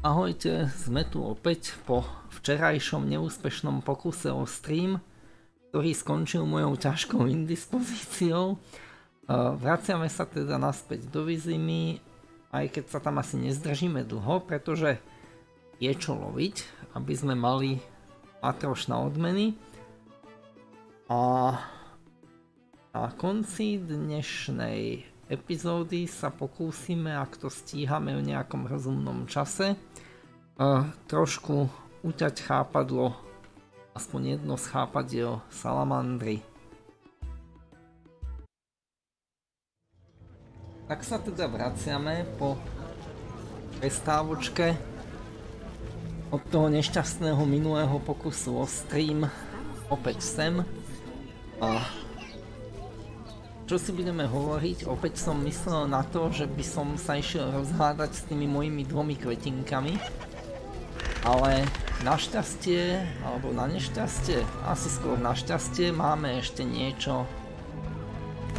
Ahojte, sme tu opäť po včerajšom neúspešnom pokuse o stream, ktorý skončil mojou ťažkou indispozíciou. Vraciame sa teda naspäť do Vizimy, aj keď sa tam asi nezdržíme dlho, pretože je čo loviť, aby sme mali matroš na odmeny. A na konci dnešnej epizódy sa pokúsime, ak to stíhame v nejakom rozumnom čase, trošku uťať chápadlo, aspoň jedno z chápadiel salamandry. Tak sa teda vraciame po prestávočke od toho nešťastného minulého pokusu o stream opäť sem. A čo si budeme hovoriť, opäť som myslel na to, že by som sa išiel rozhľadať s tými mojimi dvomi kvetinkami ale našťastie, alebo na nešťastie, asi skôr našťastie, máme ešte niečo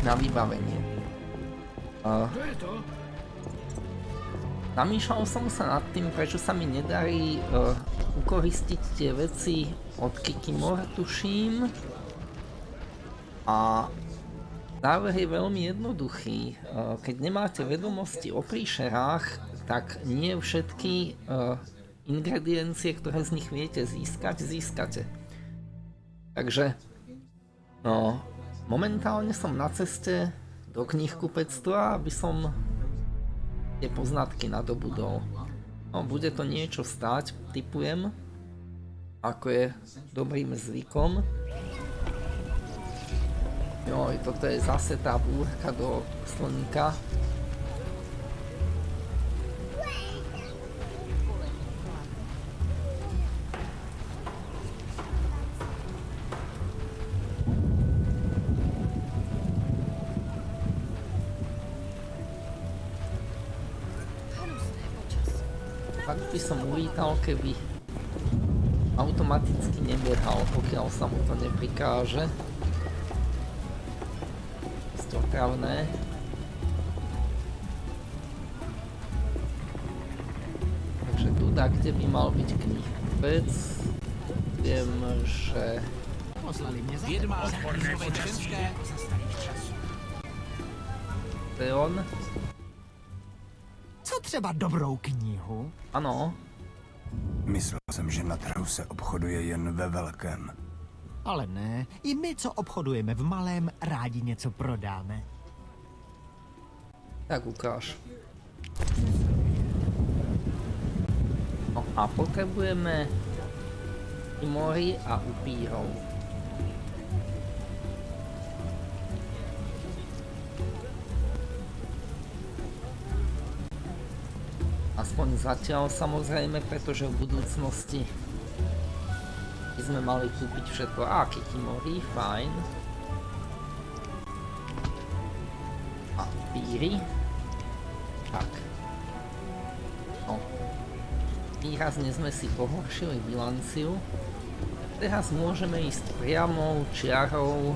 na vybavenie. Uh, zamýšľal som sa nad tým, prečo sa mi nedarí uh, ukoristiť tie veci od Kikimor, tuším. A záver je veľmi jednoduchý. Uh, keď nemáte vedomosti o príšerách, tak nie všetky uh, ingrediencie, ktoré z nich viete získať, získate. Takže, no, momentálne som na ceste do knihkupectva, aby som tie poznatky nadobudol. No, bude to niečo stáť, typujem, ako je dobrým zvykom. Joj, toto je zase tá búrka do sloníka. by som uvítal, keby automaticky nebehal, pokiaľ sa mu to neprikáže. Stopravné. Takže tu da, kde by mal byť knihkupec, viem, že... Poslali mne za To je on třeba dobrou knihu? Ano. Myslel jsem, že na trhu se obchoduje jen ve velkém. Ale ne, i my, co obchodujeme v malém, rádi něco prodáme. Tak ukáž. No a potrebujeme mori a upírov. Aspoň zatiaľ samozrejme, pretože v budúcnosti by sme mali kúpiť všetko. Á, kikimori, fajn. A píry. Tak. No. Výrazne sme si pohoršili bilanciu. Teraz môžeme ísť priamou čiarou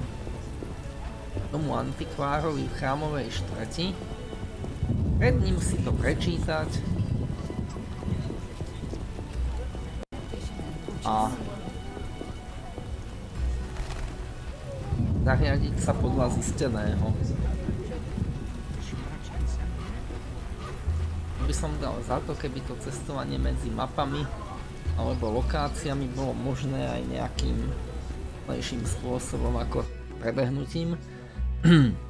tomu antikvárovi v chrámovej štvrti. Pred ním si to prečítať, a zariadiť sa podľa zisteného. By som dal za to, keby to cestovanie medzi mapami alebo lokáciami bolo možné aj nejakým lepším spôsobom ako prebehnutím.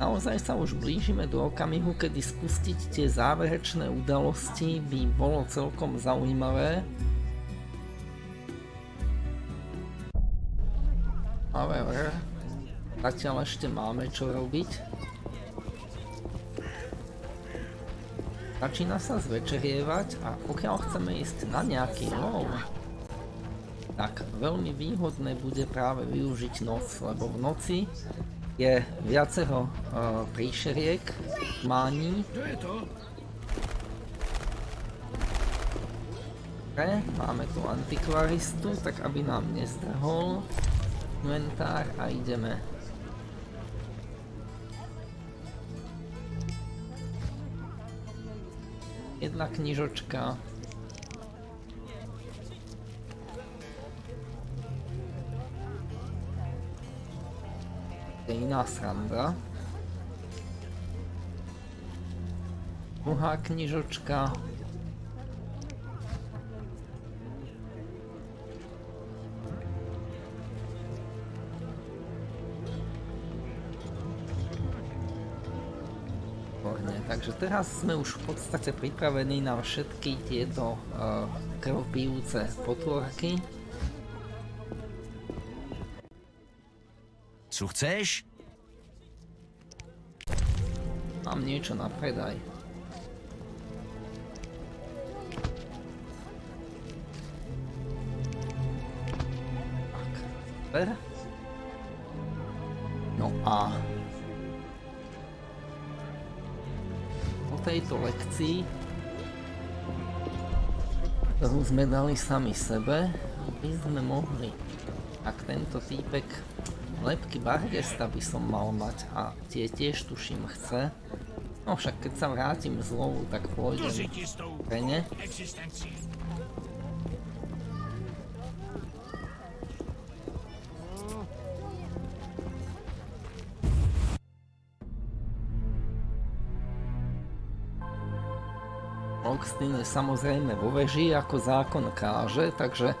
Naozaj sa už blížime do okamihu, kedy spustiť tie záverečné udalosti by bolo celkom zaujímavé. However, zatiaľ ešte máme čo robiť. Začína sa zvečerievať a pokiaľ chceme ísť na nejaký lov, tak veľmi výhodné bude práve využiť noc, lebo v noci je viacero uh, e, príšeriek, mání. To je to. Okay, máme tu antikvaristu, tak aby nám nezdrhol inventár a ideme. Jedna knižočka. Je iná sranda. Druhá knižočka. takže teraz sme už v podstate pripravení na všetky tieto uh, potvorky. Co chceš? Mám niečo na predaj. Super. No a po tejto lekcii ktorú sme dali sami sebe, by sme mohli, ak tento týpek Lepky Bargesta by som mal mať a tie tiež tuším chce. No však keď sa vrátim z lovu, tak pôjdem pre ne. Roxtin je samozrejme vo veži, ako zákon káže, takže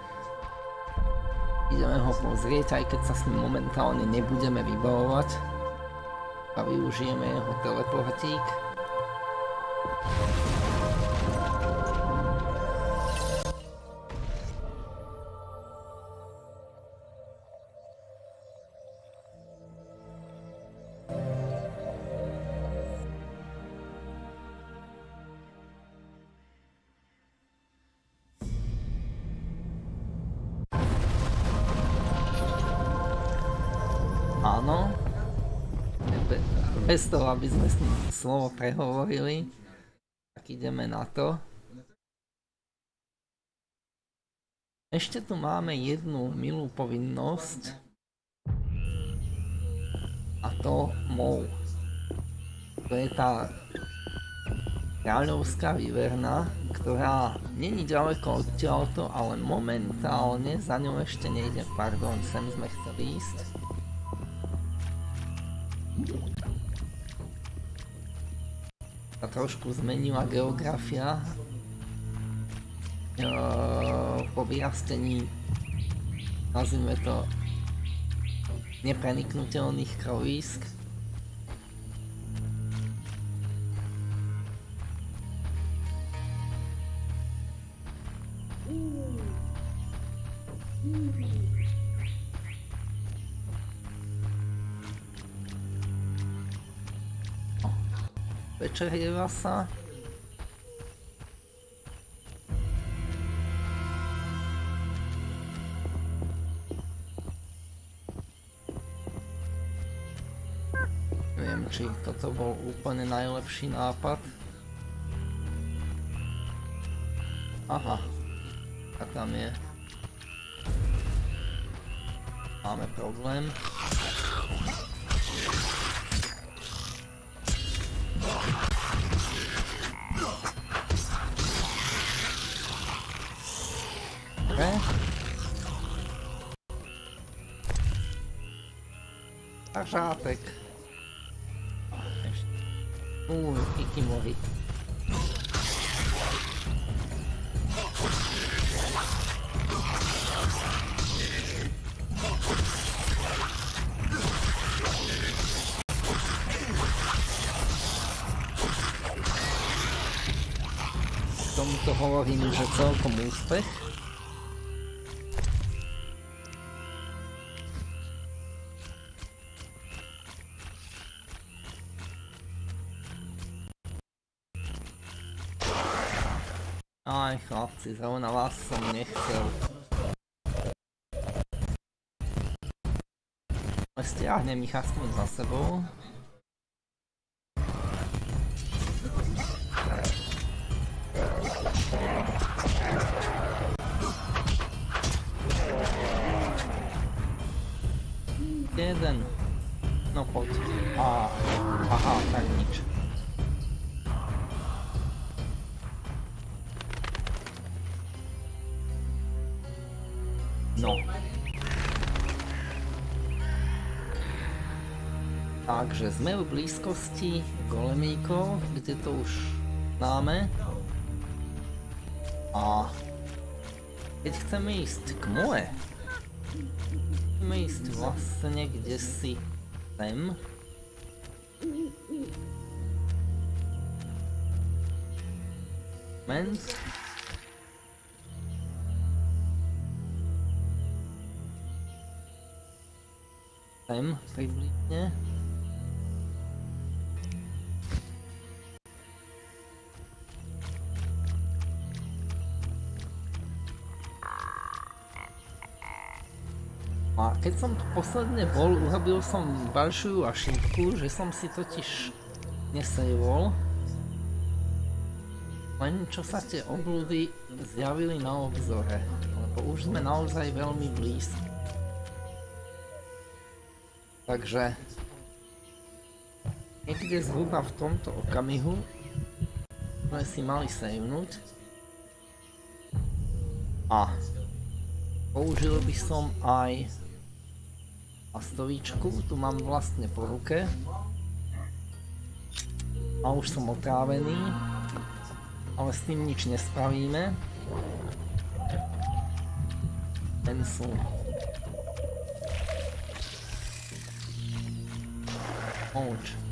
Ideme ho pozrieť, aj keď sa s ním momentálne nebudeme vybavovať. A využijeme jeho teleportík. Aby sme s ním slovo prehovorili. Tak ideme na to. Ešte tu máme jednu milú povinnosť. A to mou. To je tá kráľovská vyverna, ktorá není ďaleko odtiaľto, ale momentálne za ňou ešte nejde. Pardon, sem sme chceli ísť trošku zmenila geografia po vyrastení nazvime to nepreniknutelných krovísk večerieva sa. Neviem, či toto bol úplne najlepší nápad. Aha. A tam je. Máme problém. A žátek. Uuu, kikimory. tomuto hovorím, že celkom úspech. Chlapci, zrovna vás som nechcel. Stiahnem ich aspoň za sebou. No. Takže sme v blízkosti golemíkov, kde to už máme. A keď chceme ísť k moje, chceme ísť vlastne kde si sem. Moment. Sem približne. A keď som tu posledne bol, urobil som ďalšiu ašitku, že som si totiž nesejvol. Len čo sa tie obludy zjavili na obzore, lebo už sme naozaj veľmi blízko. Takže niekde zhruba v tomto okamihu sme si mali savenúť. A použil by som aj stovičku, tu mám vlastne po ruke. A už som otrávený, ale s tým nič nespravíme. Ten sú out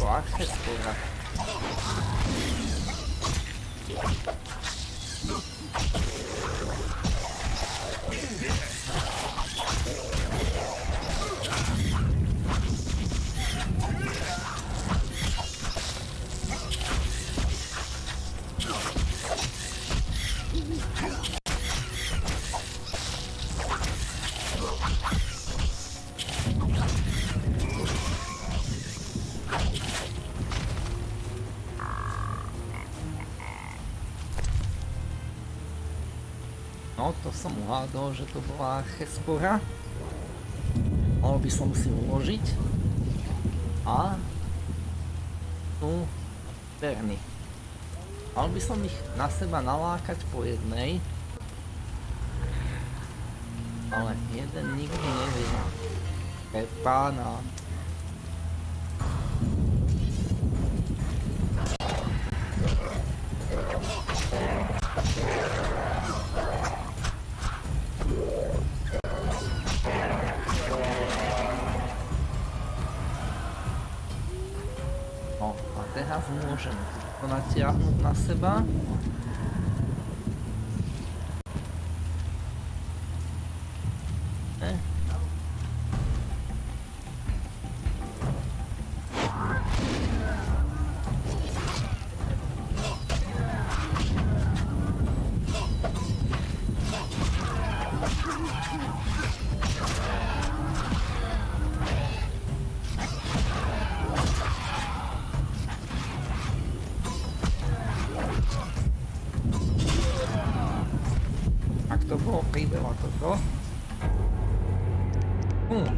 vyzerá ako uhádol, že to bola Chespora. Mal by som si uložiť. A... Tu... Verny. Mal by som ich na seba nalákať po jednej. Ale jeden nikdy nevie. Je pána. Príbela toto. Hm.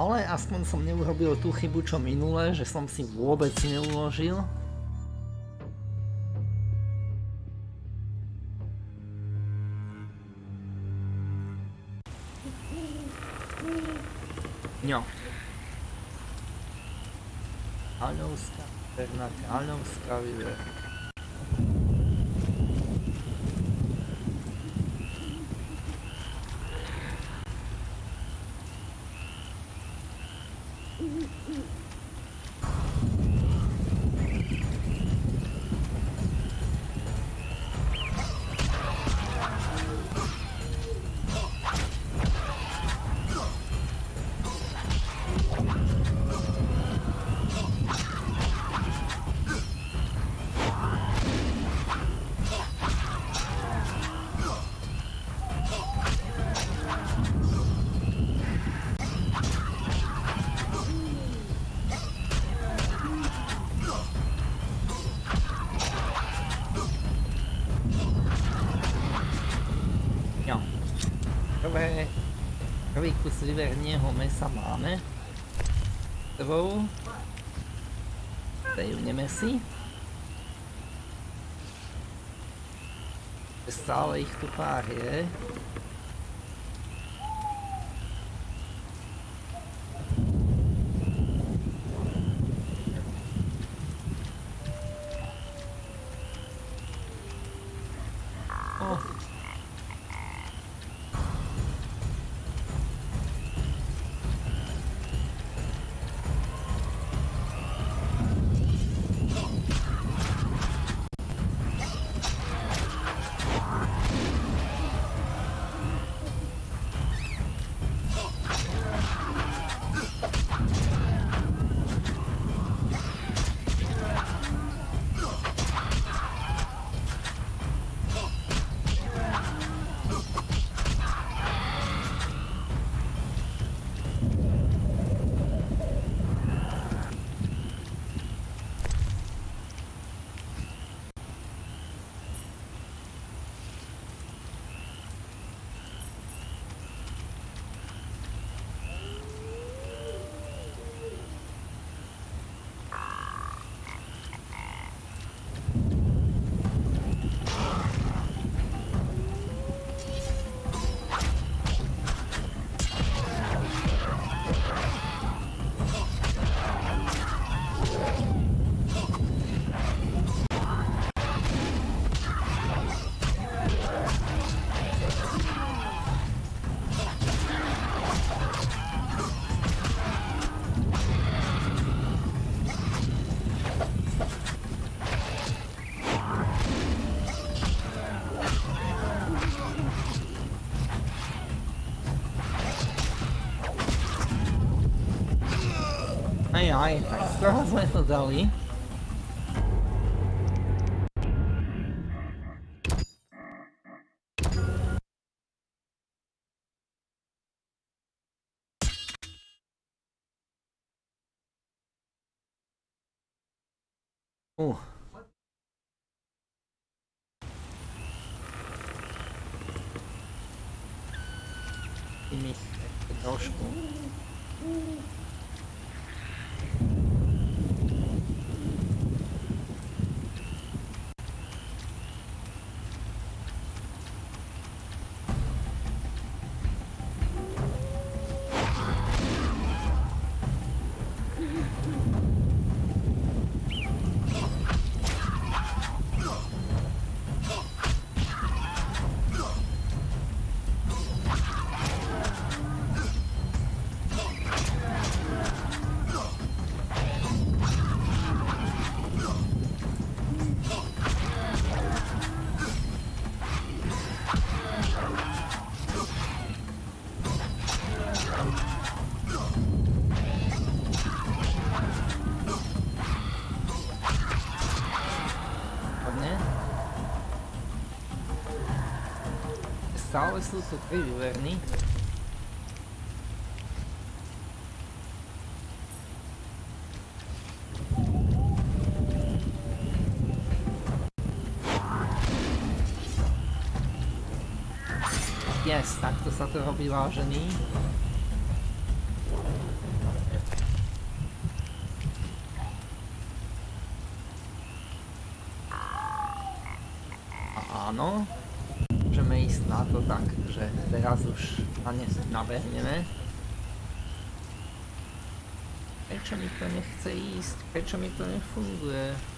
Ale aspoň som neurobil tú chybu čo minule, že som si vôbec neuložil. No. Aľovská, Bernáte, Aľovská vyver. Stále ich tu pár je. aj, tak z toho Sağ olasılık verilerini Jest, tak to sa to robí vážený. Teraz už na ne nabehneme. Prečo mi to nechce ísť? Prečo mi to nefunguje? Yes.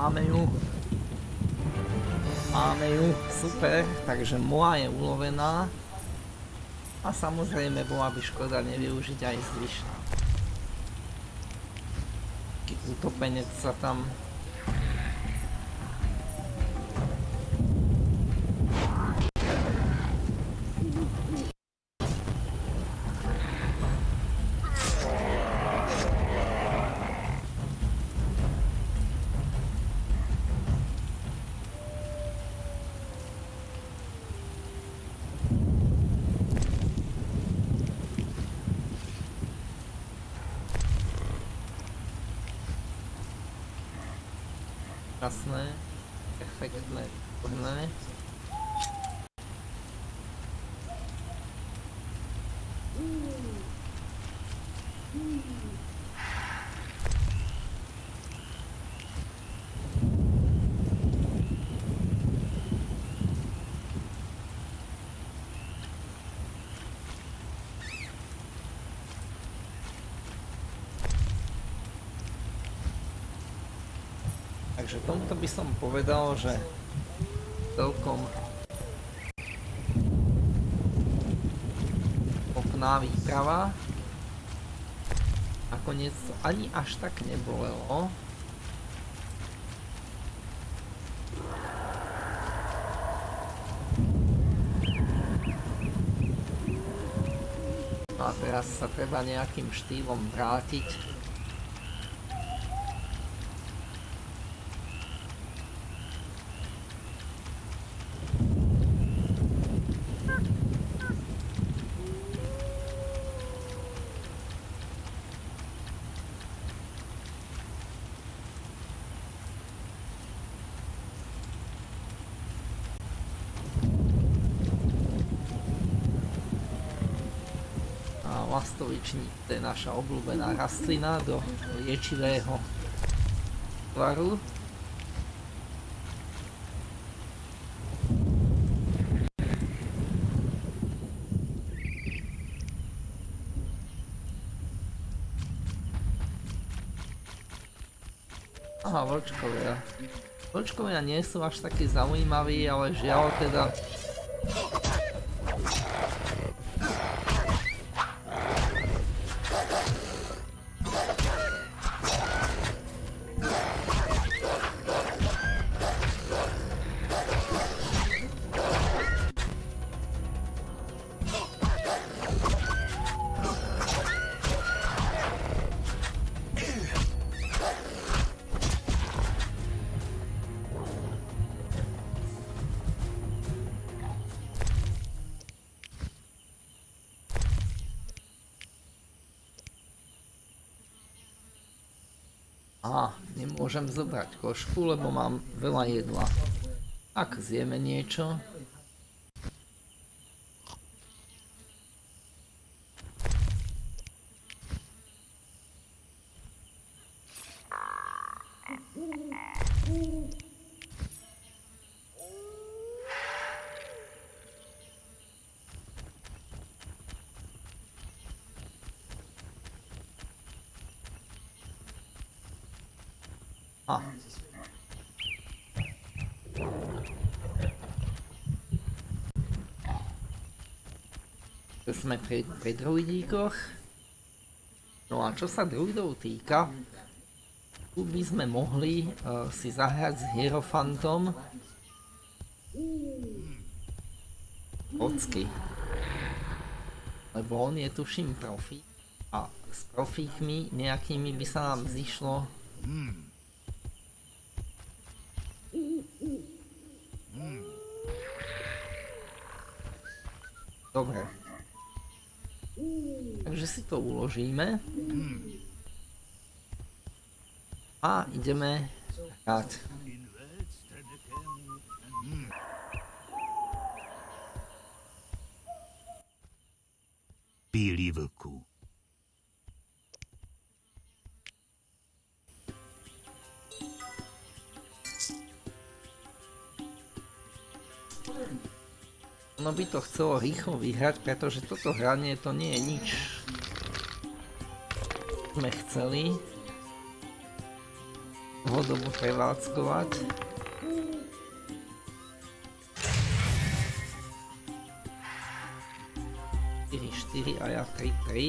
Máme ju. Máme ju, super, takže moja je ulovená. A samozrejme bola by škoda nevyužiť aj zvyšná. Utopenec sa tam Tomuto by som povedal, že celkom pokná výprava. Nakoniec to ani až tak nebolelo. A teraz sa treba nejakým štýlom vrátiť lastovičník, to je naša obľúbená rastlina do liečivého tvaru. Aha, vlčkovia. Vlčkovia nie sú až takí zaujímaví, ale žiaľ teda nemôžem zobrať košku, lebo mám veľa jedla. Ak zjeme niečo, A. sme pri, pri druidíkoch. No a čo sa druidov týka, tu by sme mohli uh, si zahrať s Hierofantom Pocky. Lebo on je tuším profík a s profíkmi nejakými by sa nám zišlo Dobre. Takže si to uložíme. A ideme hrať. Bílý vlku. Ono by to chcelo rýchlo vyhrať, pretože toto hranie to nie je nič. Sme chceli dlhodobo prevádzkovať. Štyri, štyri a ja tri, tri.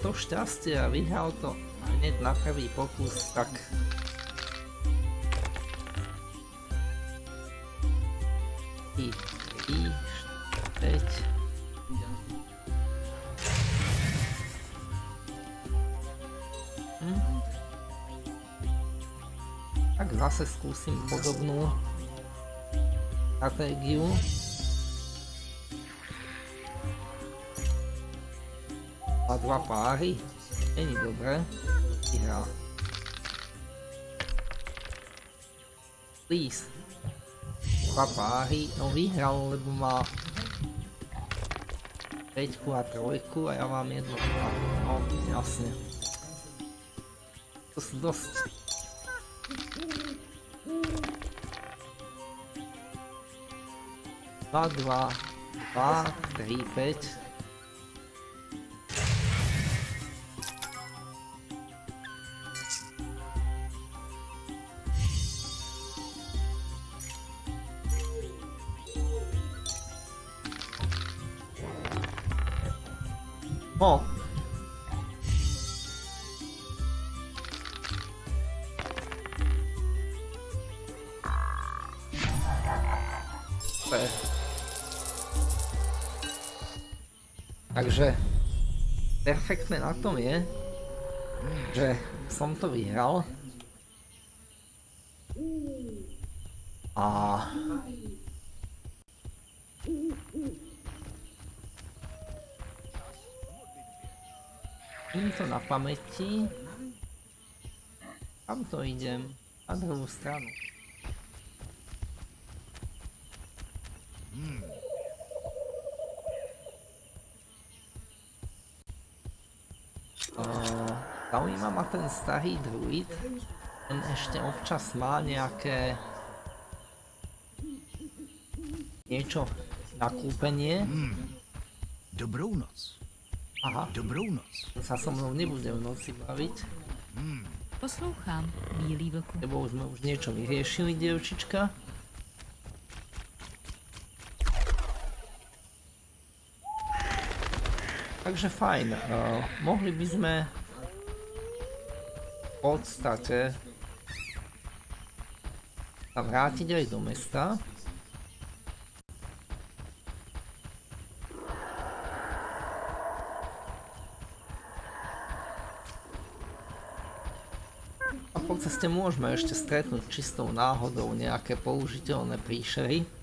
To šťastie a vyhral to hneď na prvý pokus, tak... I 3, 5... Hm? Tak zase skúsim podobnú stratégiu. A dva páry. Není dobré. Vyhrá. Please. Dva páry. No vyhral, lebo má 5 a 3 a ja mám jedno. No, jasne. To sú dosť Dva, dva, dva, tri, päť. Perfektné na tom je, že som to vyhral. A Mám to na pamäti. Kam to idem? Na druhú stranu. Uh, zaujíma ma ten starý druid. Ten ešte občas má nejaké... Niečo na kúpenie. Dobrou noc. Aha, Dobrou noc. to sa so mnou nebude v noci baviť. Poslouchám, bílý vlku. Lebo sme už niečo vyriešili, dievčička. Takže fajn. Uh, mohli by sme podstate sa vrátiť aj do mesta. A po ceste môžeme ešte stretnúť čistou náhodou nejaké použiteľné príšery.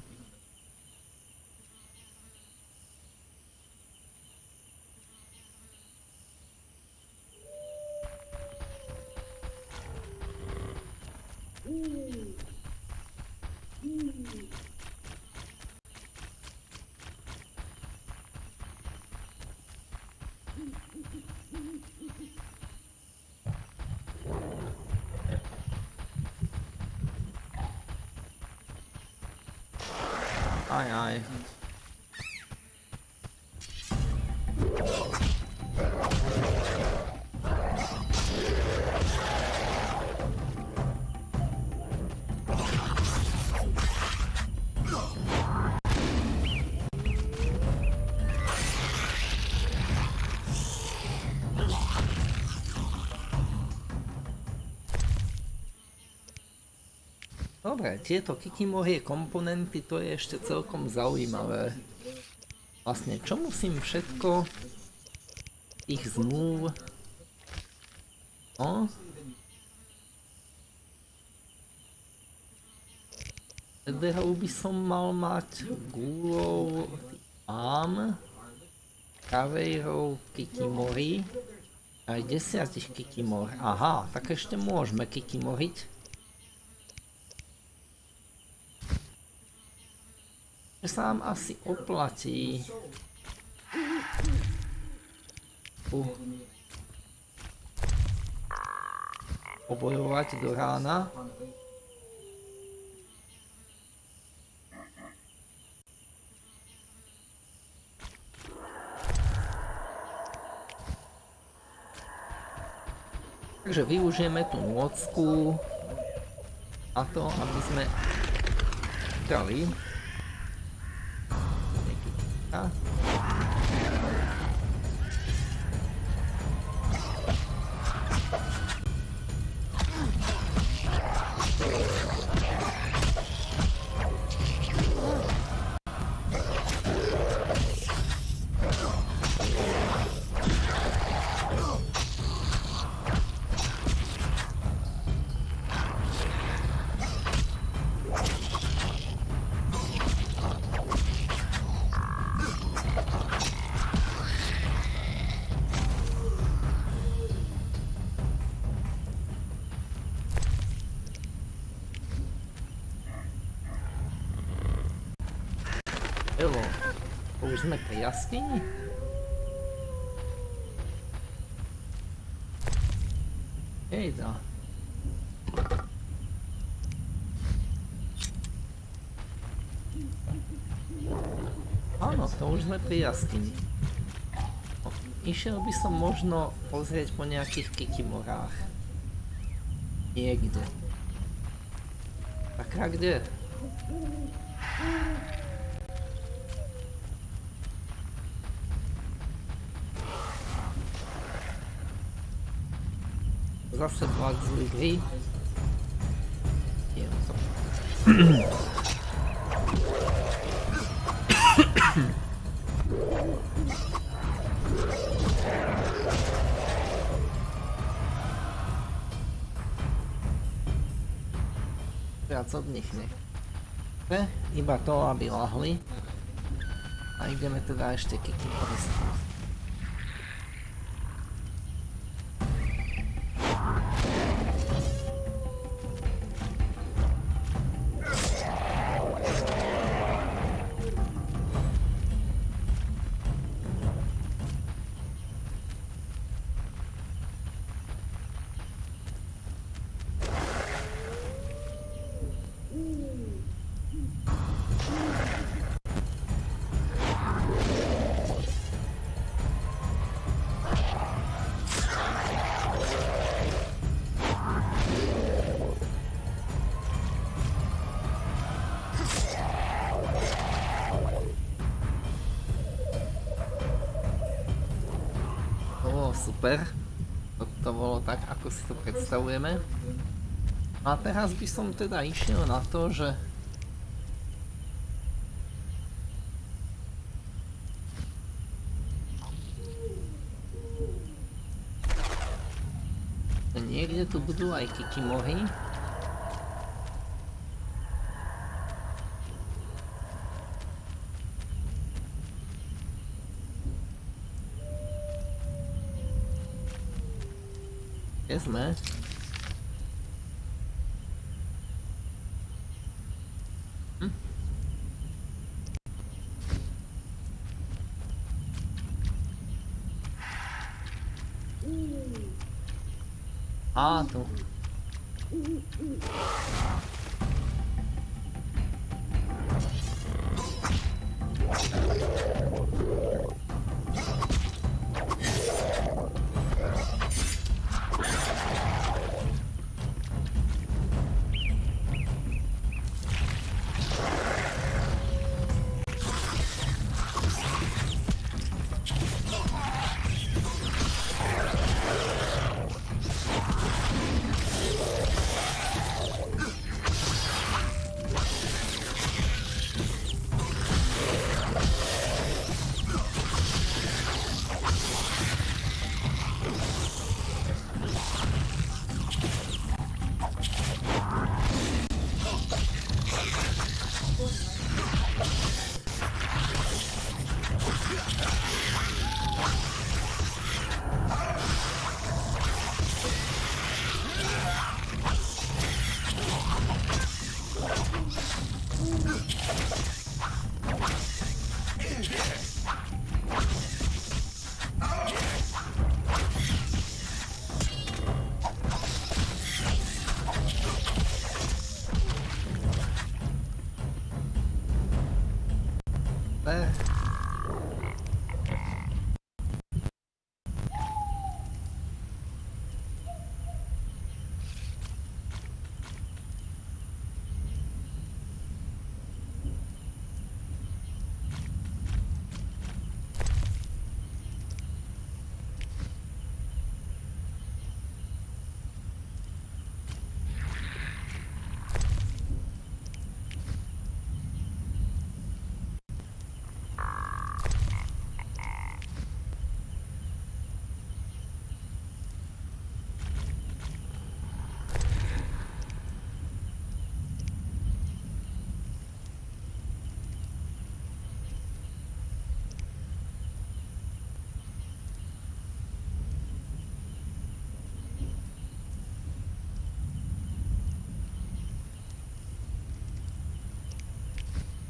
Dobre, tieto kikimorie komponenty, to je ešte celkom zaujímavé. Vlastne, čo musím všetko ich zmluv... No? Federov by som mal mať, gúlov mám, kavejrov kikimori, aj desiatich kikimor. Aha, tak ešte môžeme kikimoriť. Sa nám asi oplatí uh, pobojovať do rána. Takže využijeme tú nôcku a to, aby sme dali Huh? Jaskyni? Ejda. Áno, to už sme pri jaskyni. Išiel by som možno pozrieť po nejakých kikimorách. Niekde. Tak a kde? To. Viac od nich nechce. Iba to, aby lahli. A ideme teda ešte kiki teraz by som teda išiel na to, že niekde tu budú aj kikimory. sme.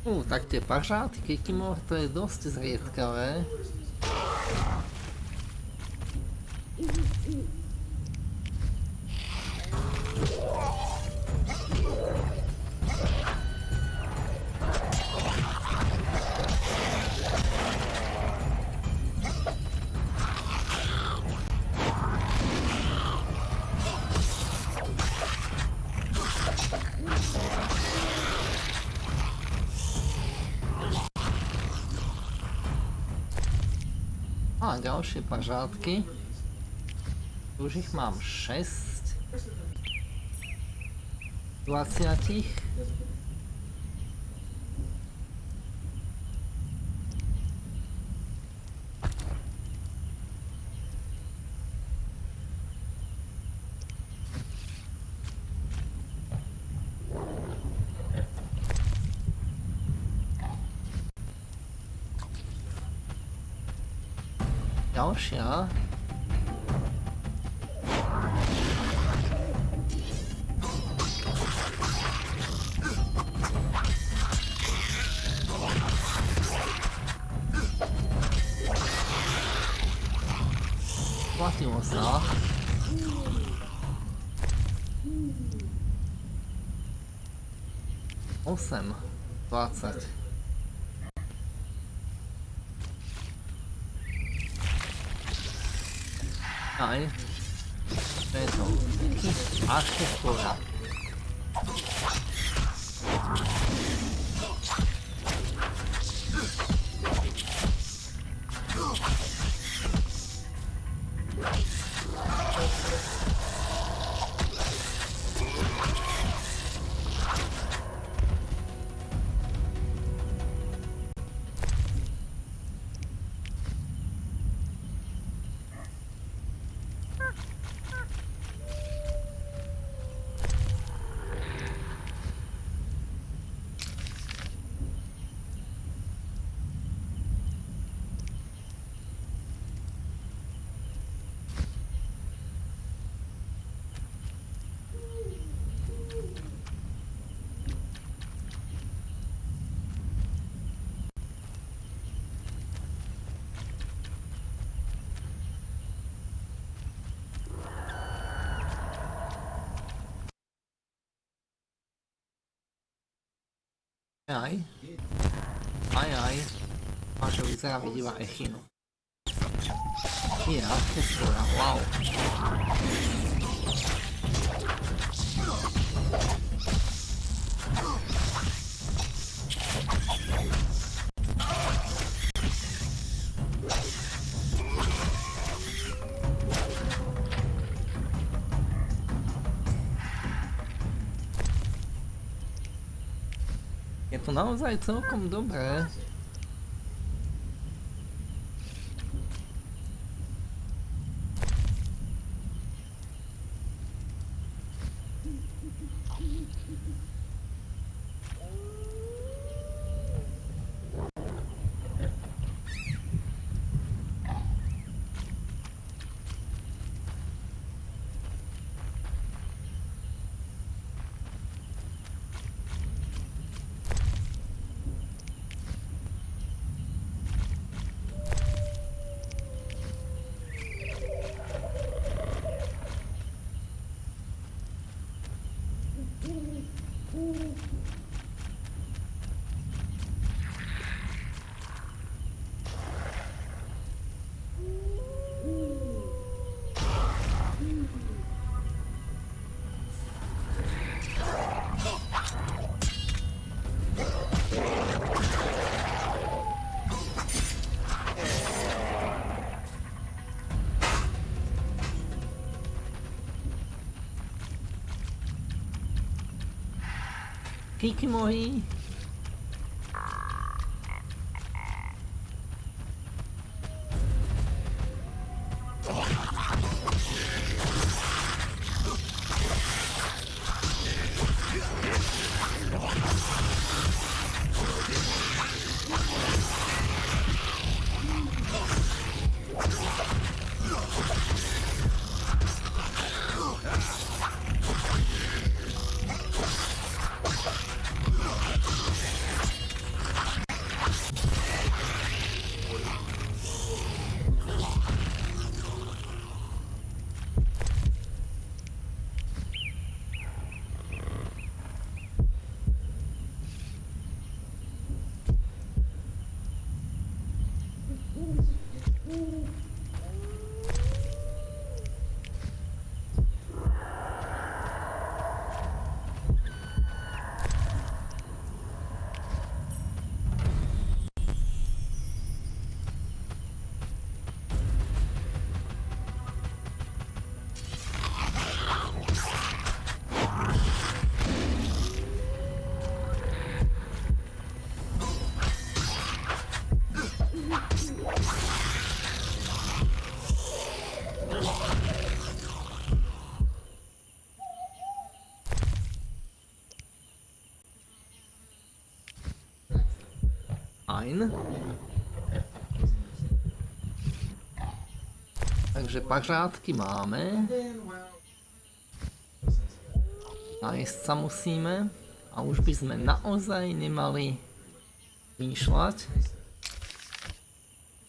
Ú, tak tie pažáty, kikimor, to je dosť zriedkavé. Ďalšie pažátky. Už ich mám 6. 20. house, yeah? Awesome. That's it. Aj. Aj, aj. A že vyzerá vidivá echino. Je, orchestra, wow. Je to naozaj celkom dobré. Díky moji. Fajn. Takže pařádky máme. Najesť sa musíme. A už by sme naozaj nemali vymýšľať.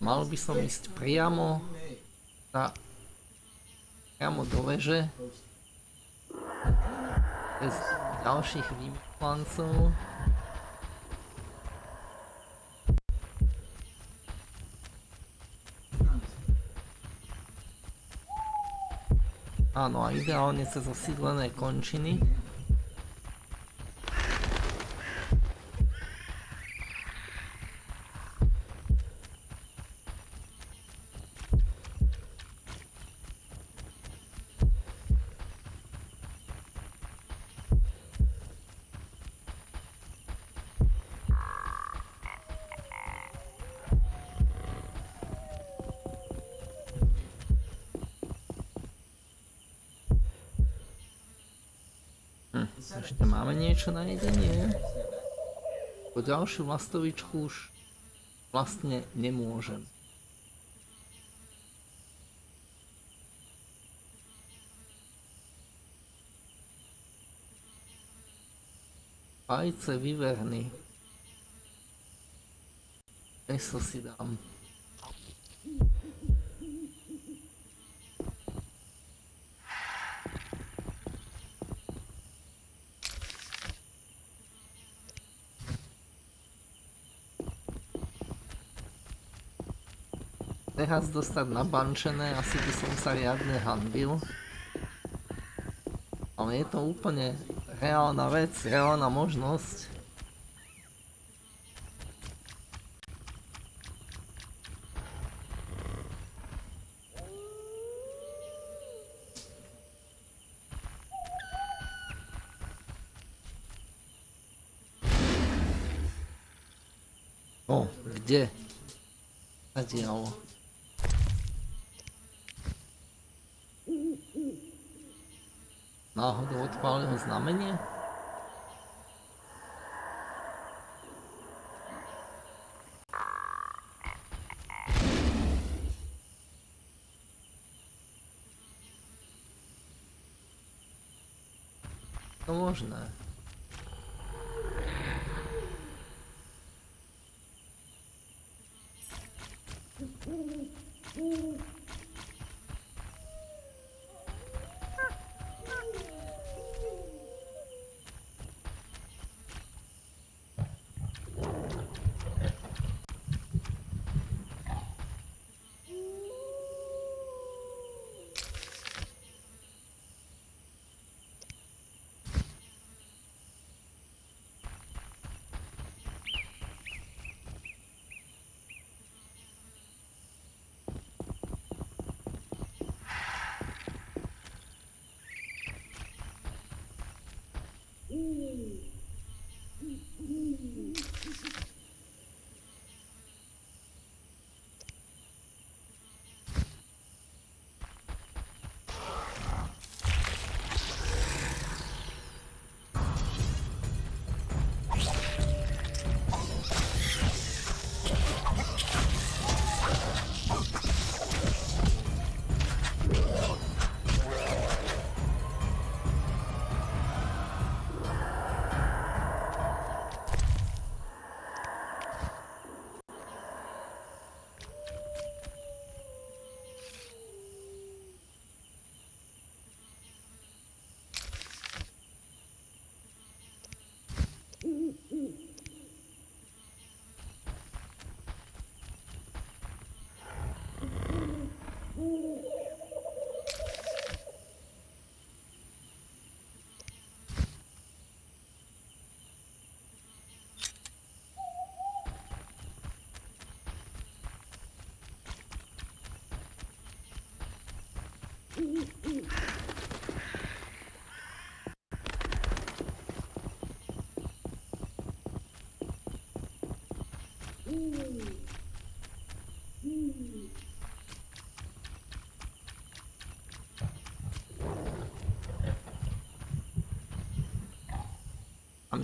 Mal by som ísť priamo za, priamo do veže bez ďalších vymýšľancov. Áno, a ideálne cez osídlené končiny. Ešte máme niečo na jedenie? Po ďalšiu lastovičku už vlastne nemôžem. Vajce vyverny. Meso si dám. Teraz dostať nabančené, asi by som sa riadne hanbil. Ale je to úplne reálna vec, reálna možnosť. нужна мне. Можно.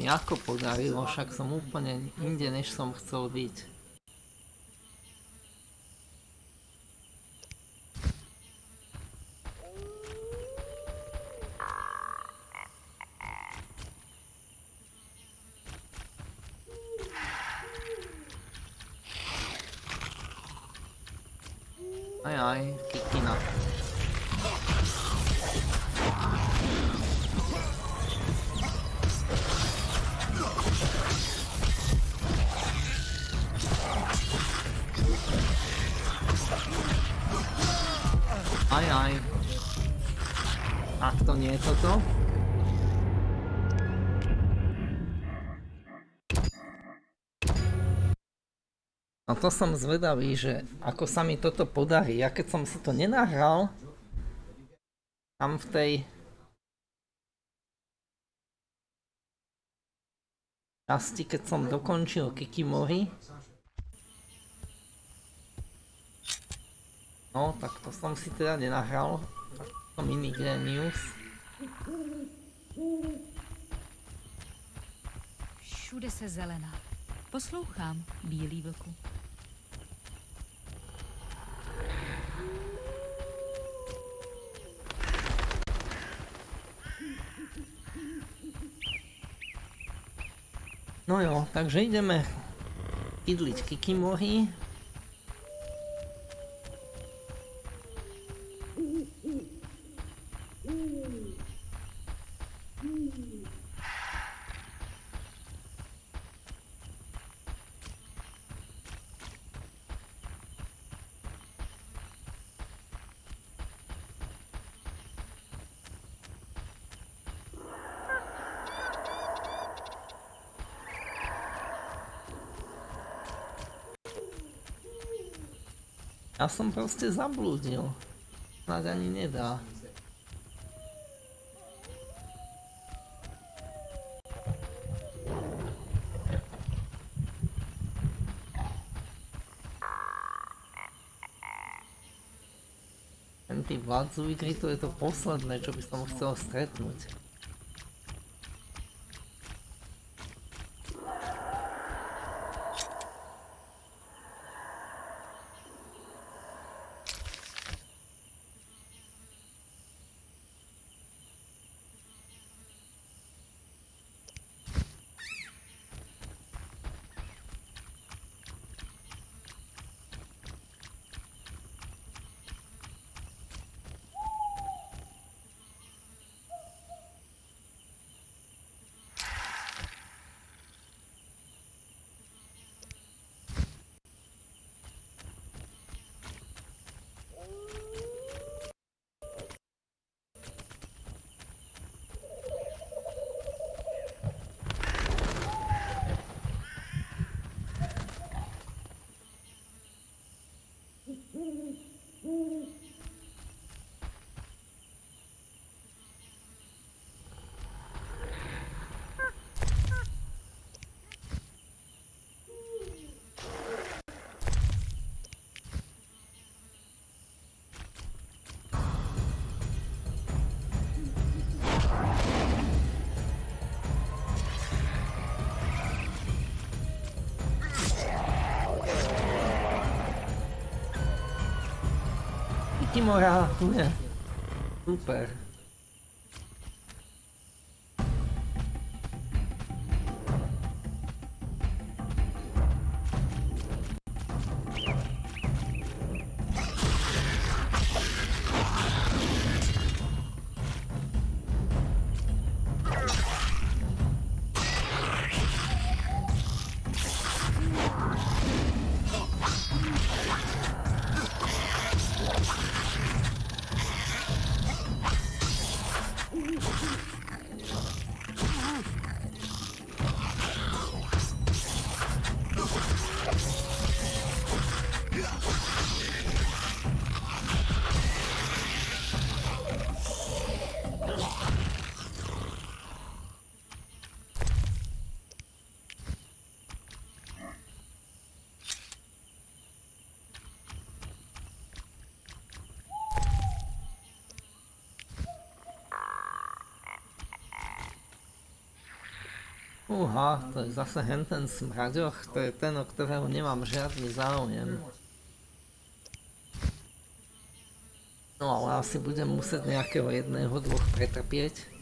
Mi ako podarilo, však som úplne inde, než som chcel byť. To som zvedavý, že ako sa mi toto podarí. Ja keď som si to nenahral, tam v tej časti, keď som dokončil Kikimori, No, tak to som si teda nenahral. Tak to mini genius. Všude se zelená. Poslouchám, bílý vlku. No jo, takže ideme idliť Kikimori. Som proste zablúdil. Snad ani nedá. Ten typ vykry, to je to posledné, čo by som chcel stretnúť. Timora, tu je. Uha, to je zase hen ten smraďoch, to je ten, o ktorého nemám žiadny záujem. No ale asi budem musieť nejakého jedného, dvoch pretrpieť.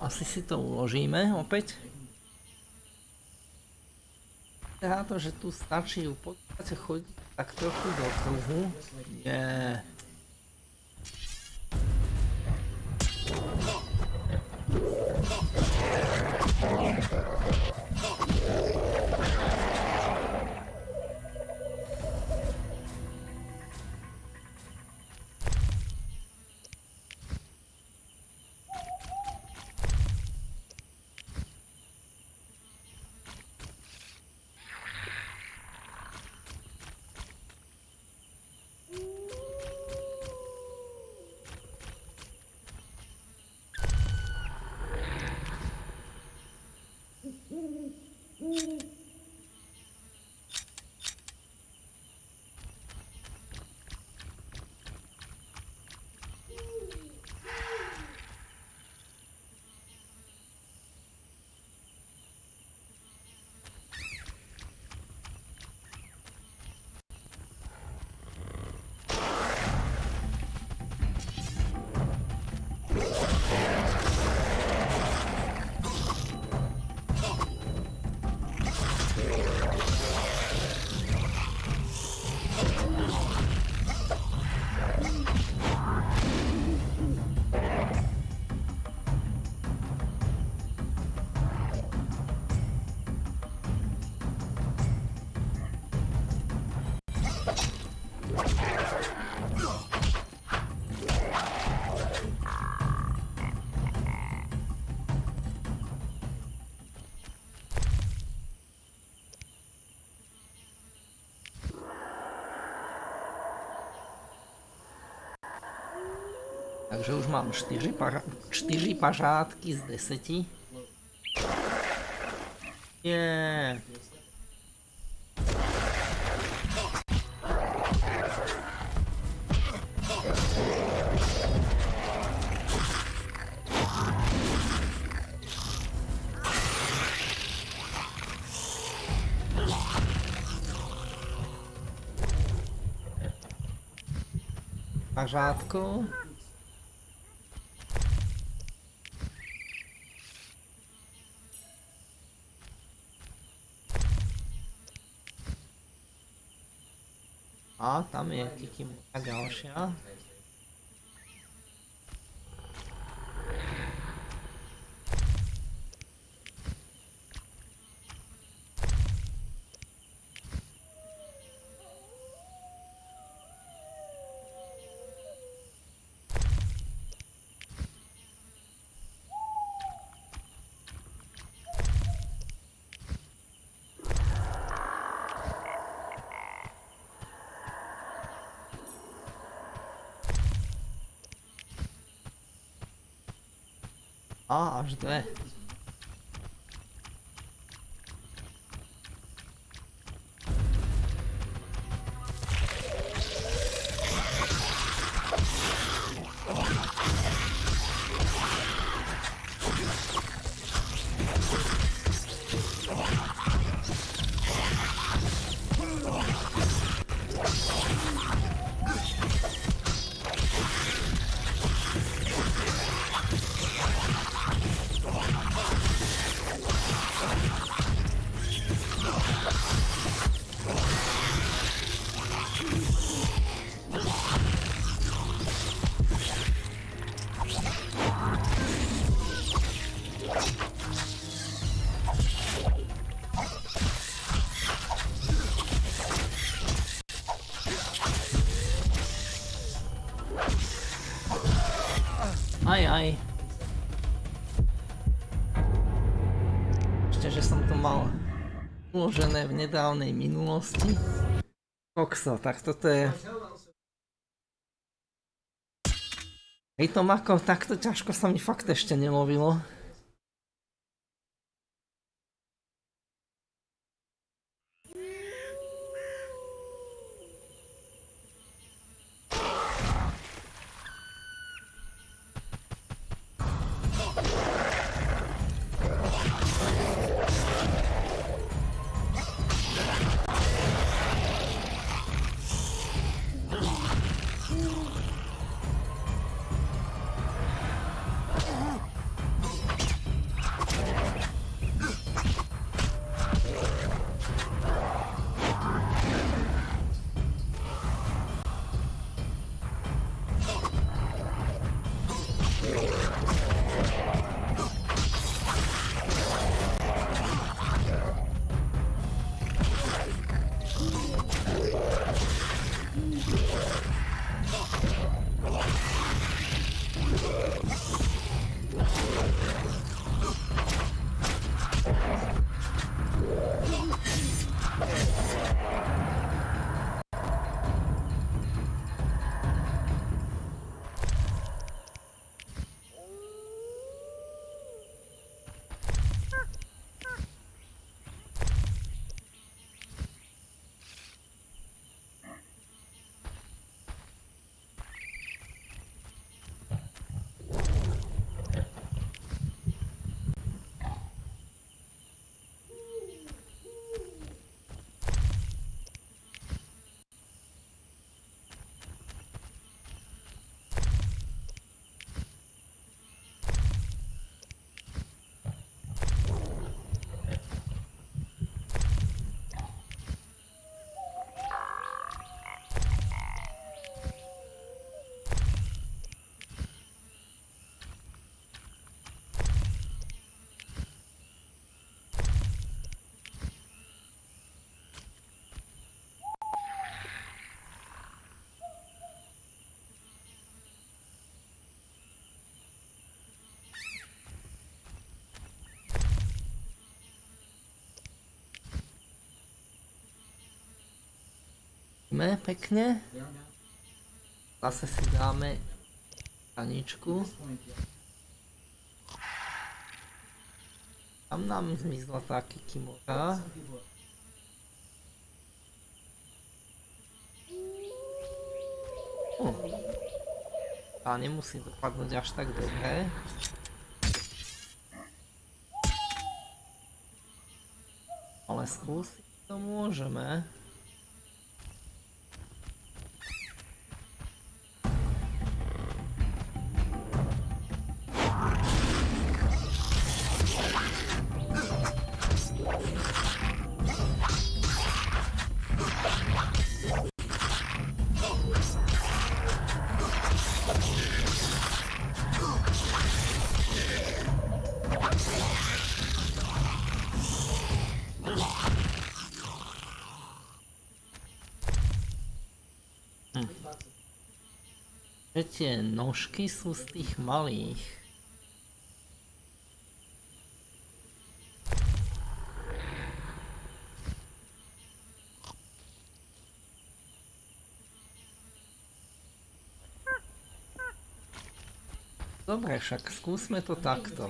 Asi si to uložíme opäť. Vyzerá to, že tu stačí v podstate chodiť tak trochu do kruhu. Nie. Takže už mám 4, para, 4 pařádky z 10. Je. Pařádku. A tam je Kikimora ďalšia. A, až uložené v nedávnej minulosti. Kokso, tak toto je... Pri tom ako takto ťažko sa mi fakt ešte nelovilo. Ideme pekne. Zase si dáme staničku. Tam nám zmizla tá kikimora. Oh. A nemusí dopadnúť až tak dobre. Ale skúsiť to môžeme. Tie nožky sú z tých malých. Dobre, však skúsme to takto.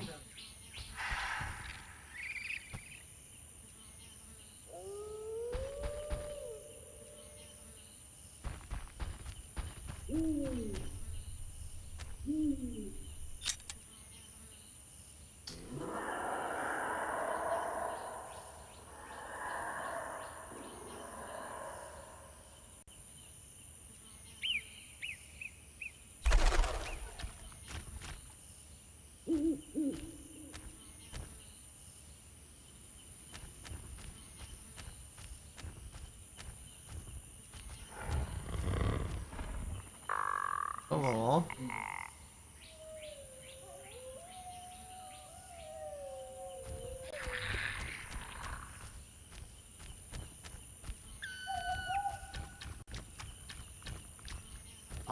O.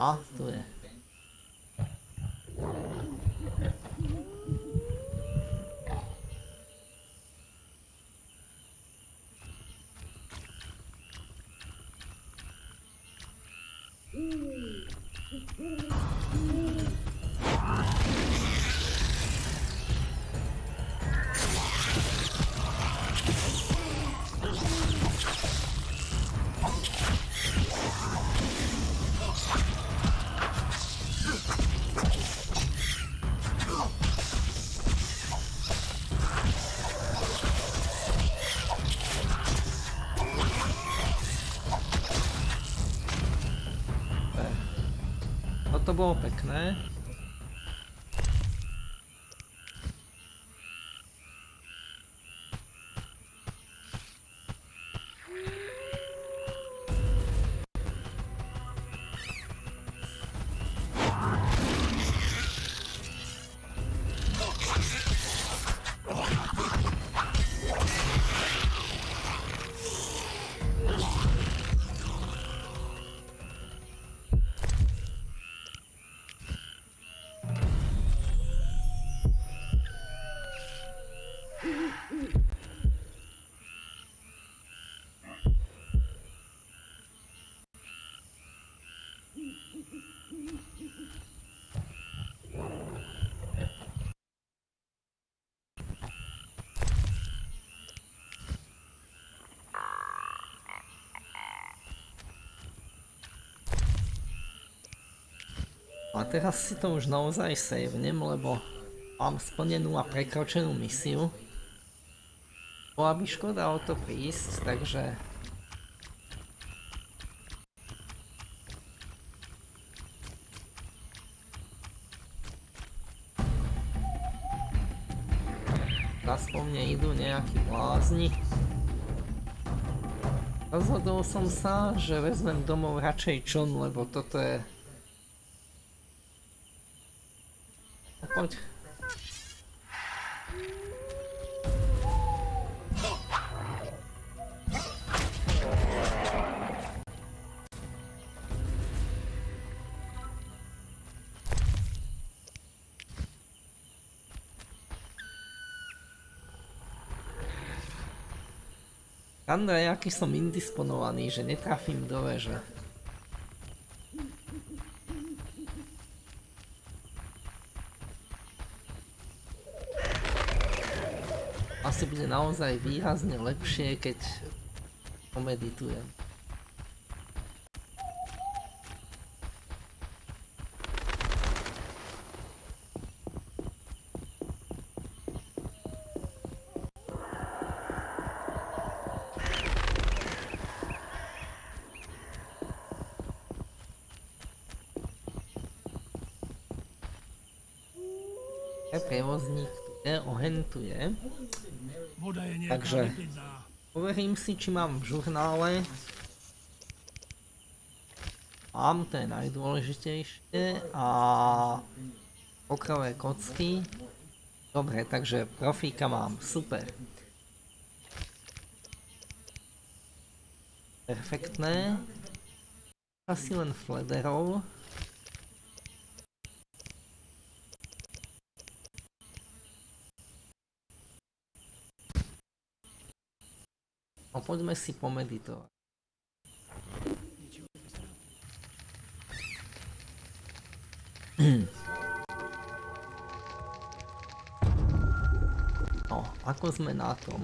A, tu bolo pekné. Teraz si to už naozaj savenem, lebo mám splnenú a prekročenú misiu. Bola by škoda o to prísť, takže... Aspoň mne idú nejakí blázni. Rozhodol som sa, že vezmem domov radšej čon, lebo toto je... Andrej, aký som indisponovaný, že netrafím do veže. Asi bude naozaj výrazne lepšie, keď pomeditujem. Je Prievozník tu je, oheň tu je. Voda je nějaká Takže- nepitná. Overím si, či mám v žurnále. Mám, to je najdôležitejšie. A okravé kocky. Dobre, takže profíka mám, super. Perfektné. Asi len flederov. Poďme si pomeditovať. No, ako sme na tom?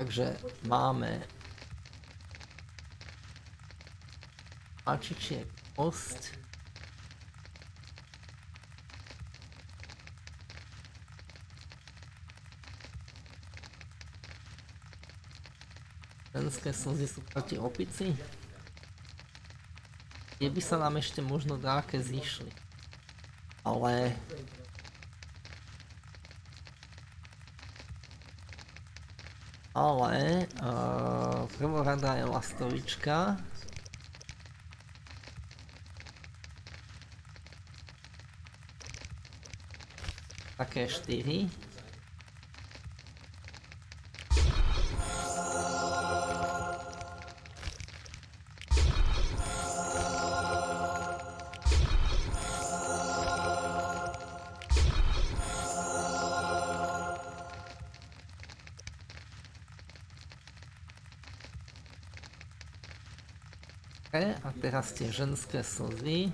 Takže máme Ačičiek post. Ženské slzy sú proti opici. Kde by sa nám ešte možno dáke zišli. Ale... Ale... Uh, prvorada je lastovička. Také 4. E, a teraz tie ženské slzy.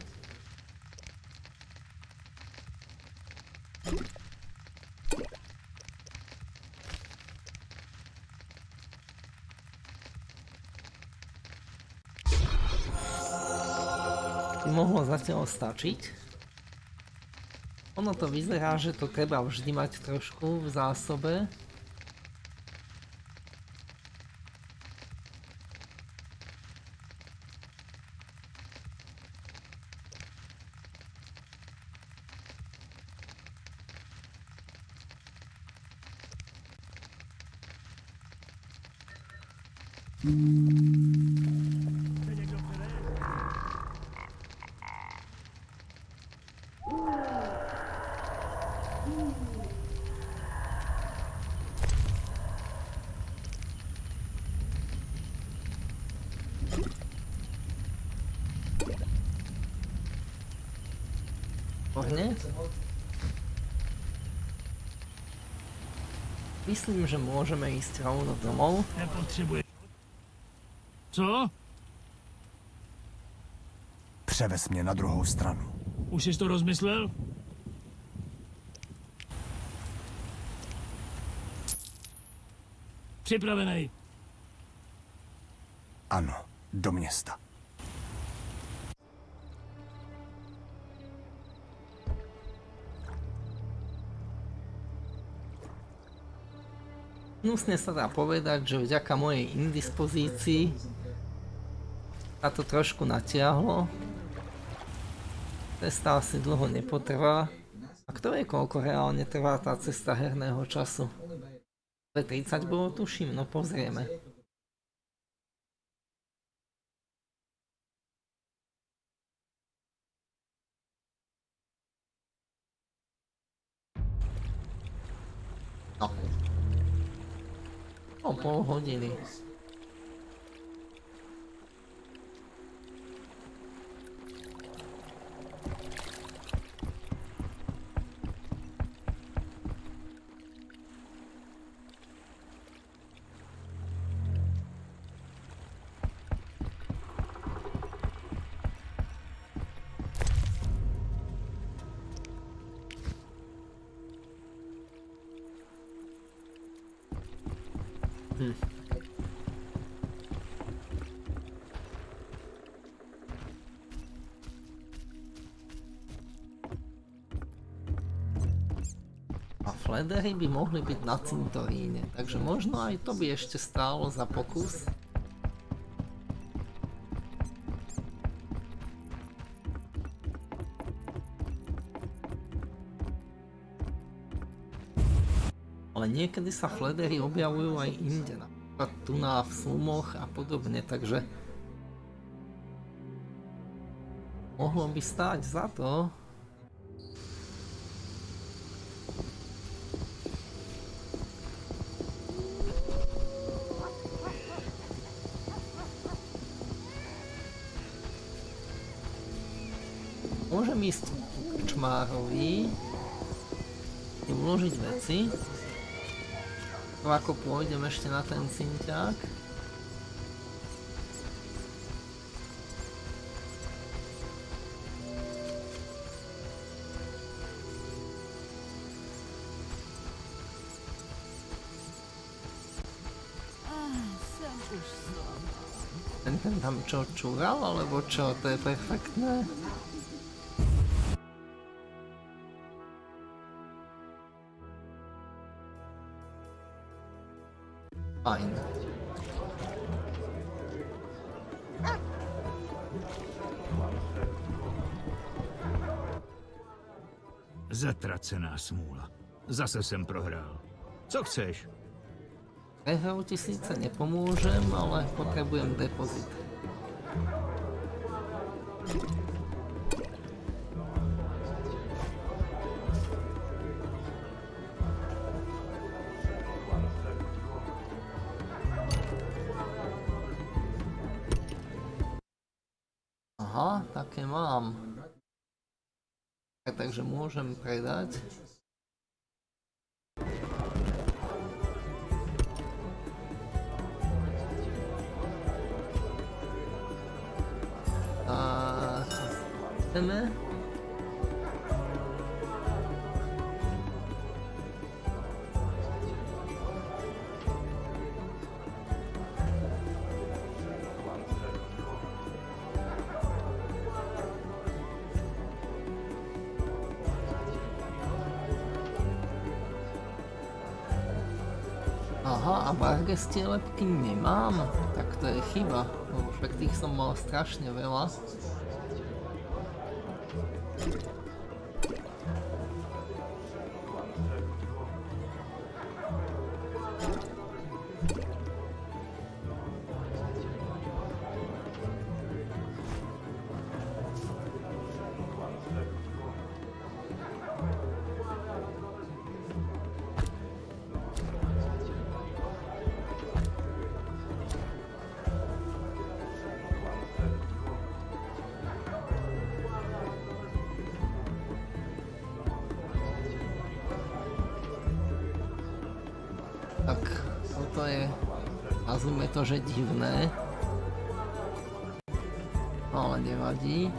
By mohlo zatiaľ stačiť. Ono to vyzerá, že to treba vždy mať trošku v zásobe. Myslím, že môžeme ísť rovno domov. Nepotřebuje. Co? Převez mě na druhou stranu. Už jsi to rozmyslel? Připravený. Ano, do města. Hnusne sa dá povedať, že vďaka mojej indispozícii sa to trošku natiahlo. Cesta asi dlho nepotrvá. A kto vie, koľko reálne trvá tá cesta herného času? 30 bolo tuším, no pozrieme. Fledery by mohli byť na cintoríne, takže možno aj to by ešte stálo za pokus. Ale niekedy sa fledery objavujú aj inde, napríklad tu na v slumoch a podobne, takže mohlo by stáť za to ako pôjdem ešte na ten cinťák ten, ten tam čo čúral, alebo čo, to je perfektné. Smůla. Zase jsem prohrál. Co chceš? Prehrou ti síce nepomôžem, ale potrebujem depozit. Aha, také mám. Takže môžem predať. Chceme. Aha, a bargestie lepky nemám? Tak to je chyba, lebo však tých som mal strašne veľa. Thank you. To, že divné. No, ale nevadí.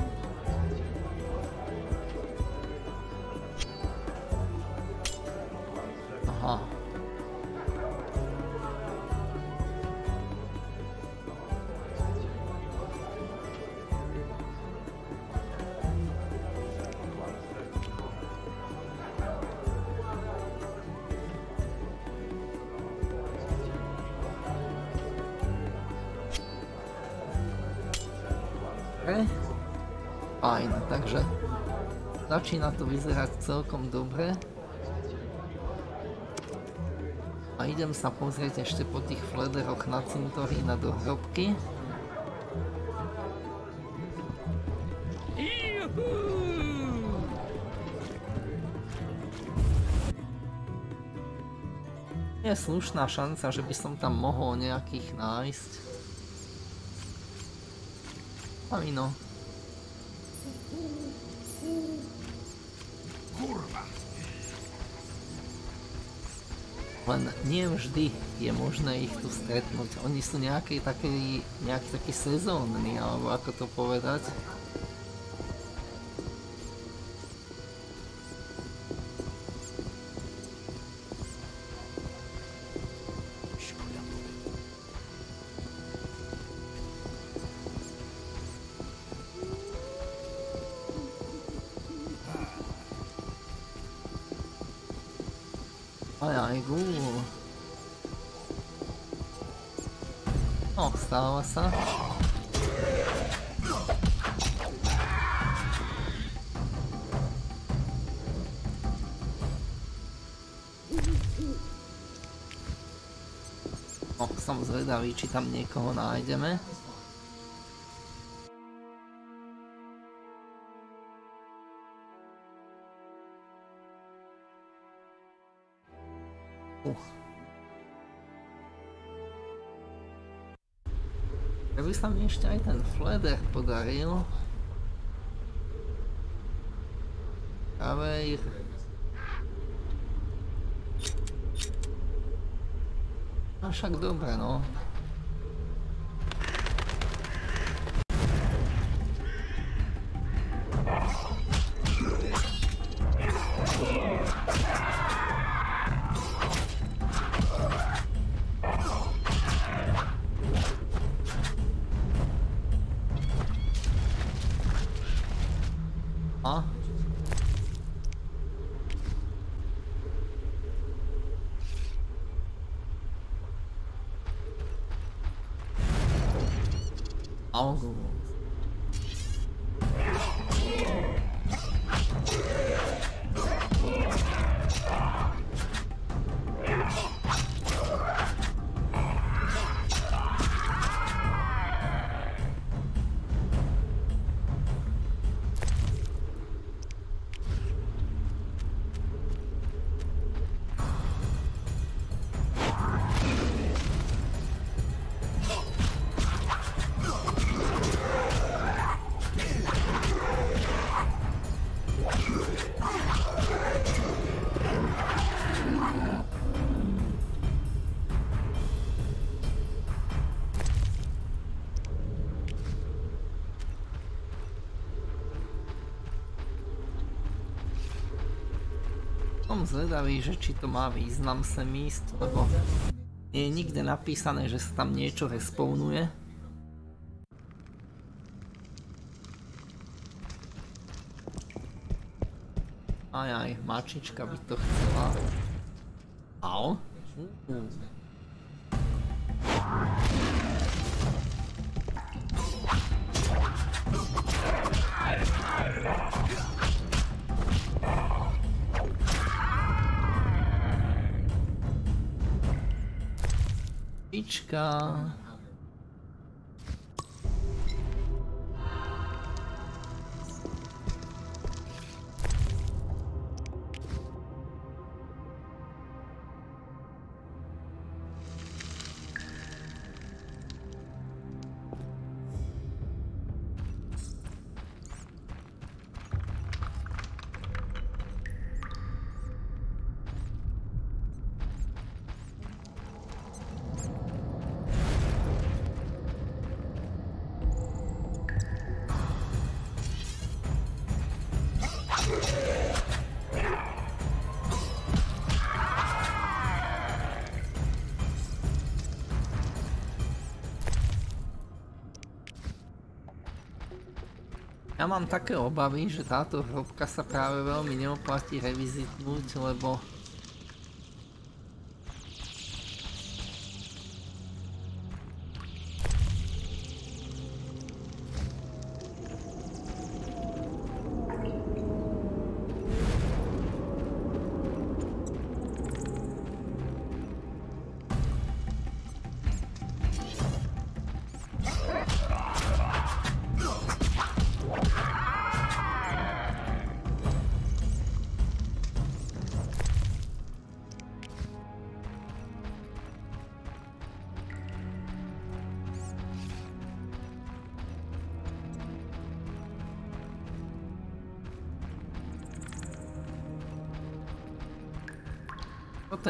Začína to vyzerať celkom dobre. A idem sa pozrieť ešte po tých flederoch na cintorína do hrobky. Je slušná šanca, že by som tam mohol nejakých nájsť. Amino. Len nie vždy je možné ich tu stretnúť. Oni sú nejaký taký, nejaký taký sezónny, alebo ako to povedať. Či tam niekoho nájdeme. Uh. Keby sa mi ešte aj ten fleder podaril. Kavejr. A však dobre no. Zvedavý, že či to má význam sem ísť, lebo nie je nikde napísané, že sa tam niečo respawnuje. Aj mačička by to chcela. Au. Uh. 个。Mám také obavy, že táto hrobka sa práve veľmi neoplatí revizitnúť, lebo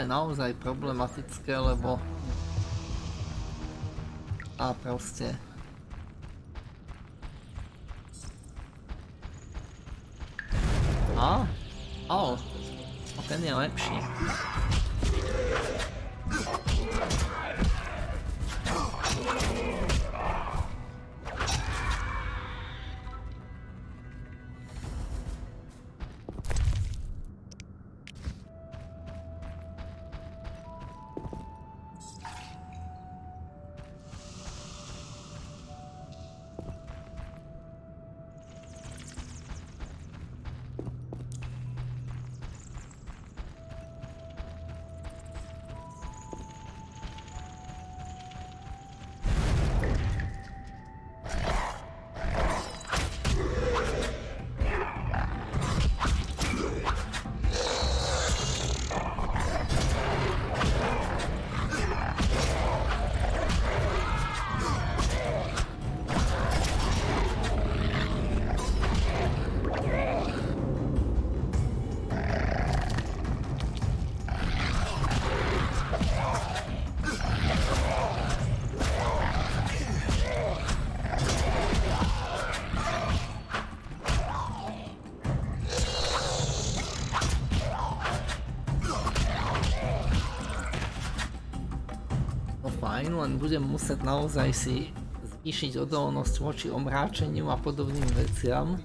naozaj problematické, lebo... A proste... musieť naozaj si zvýšiť odolnosť voči omráčeniu a podobným veciam.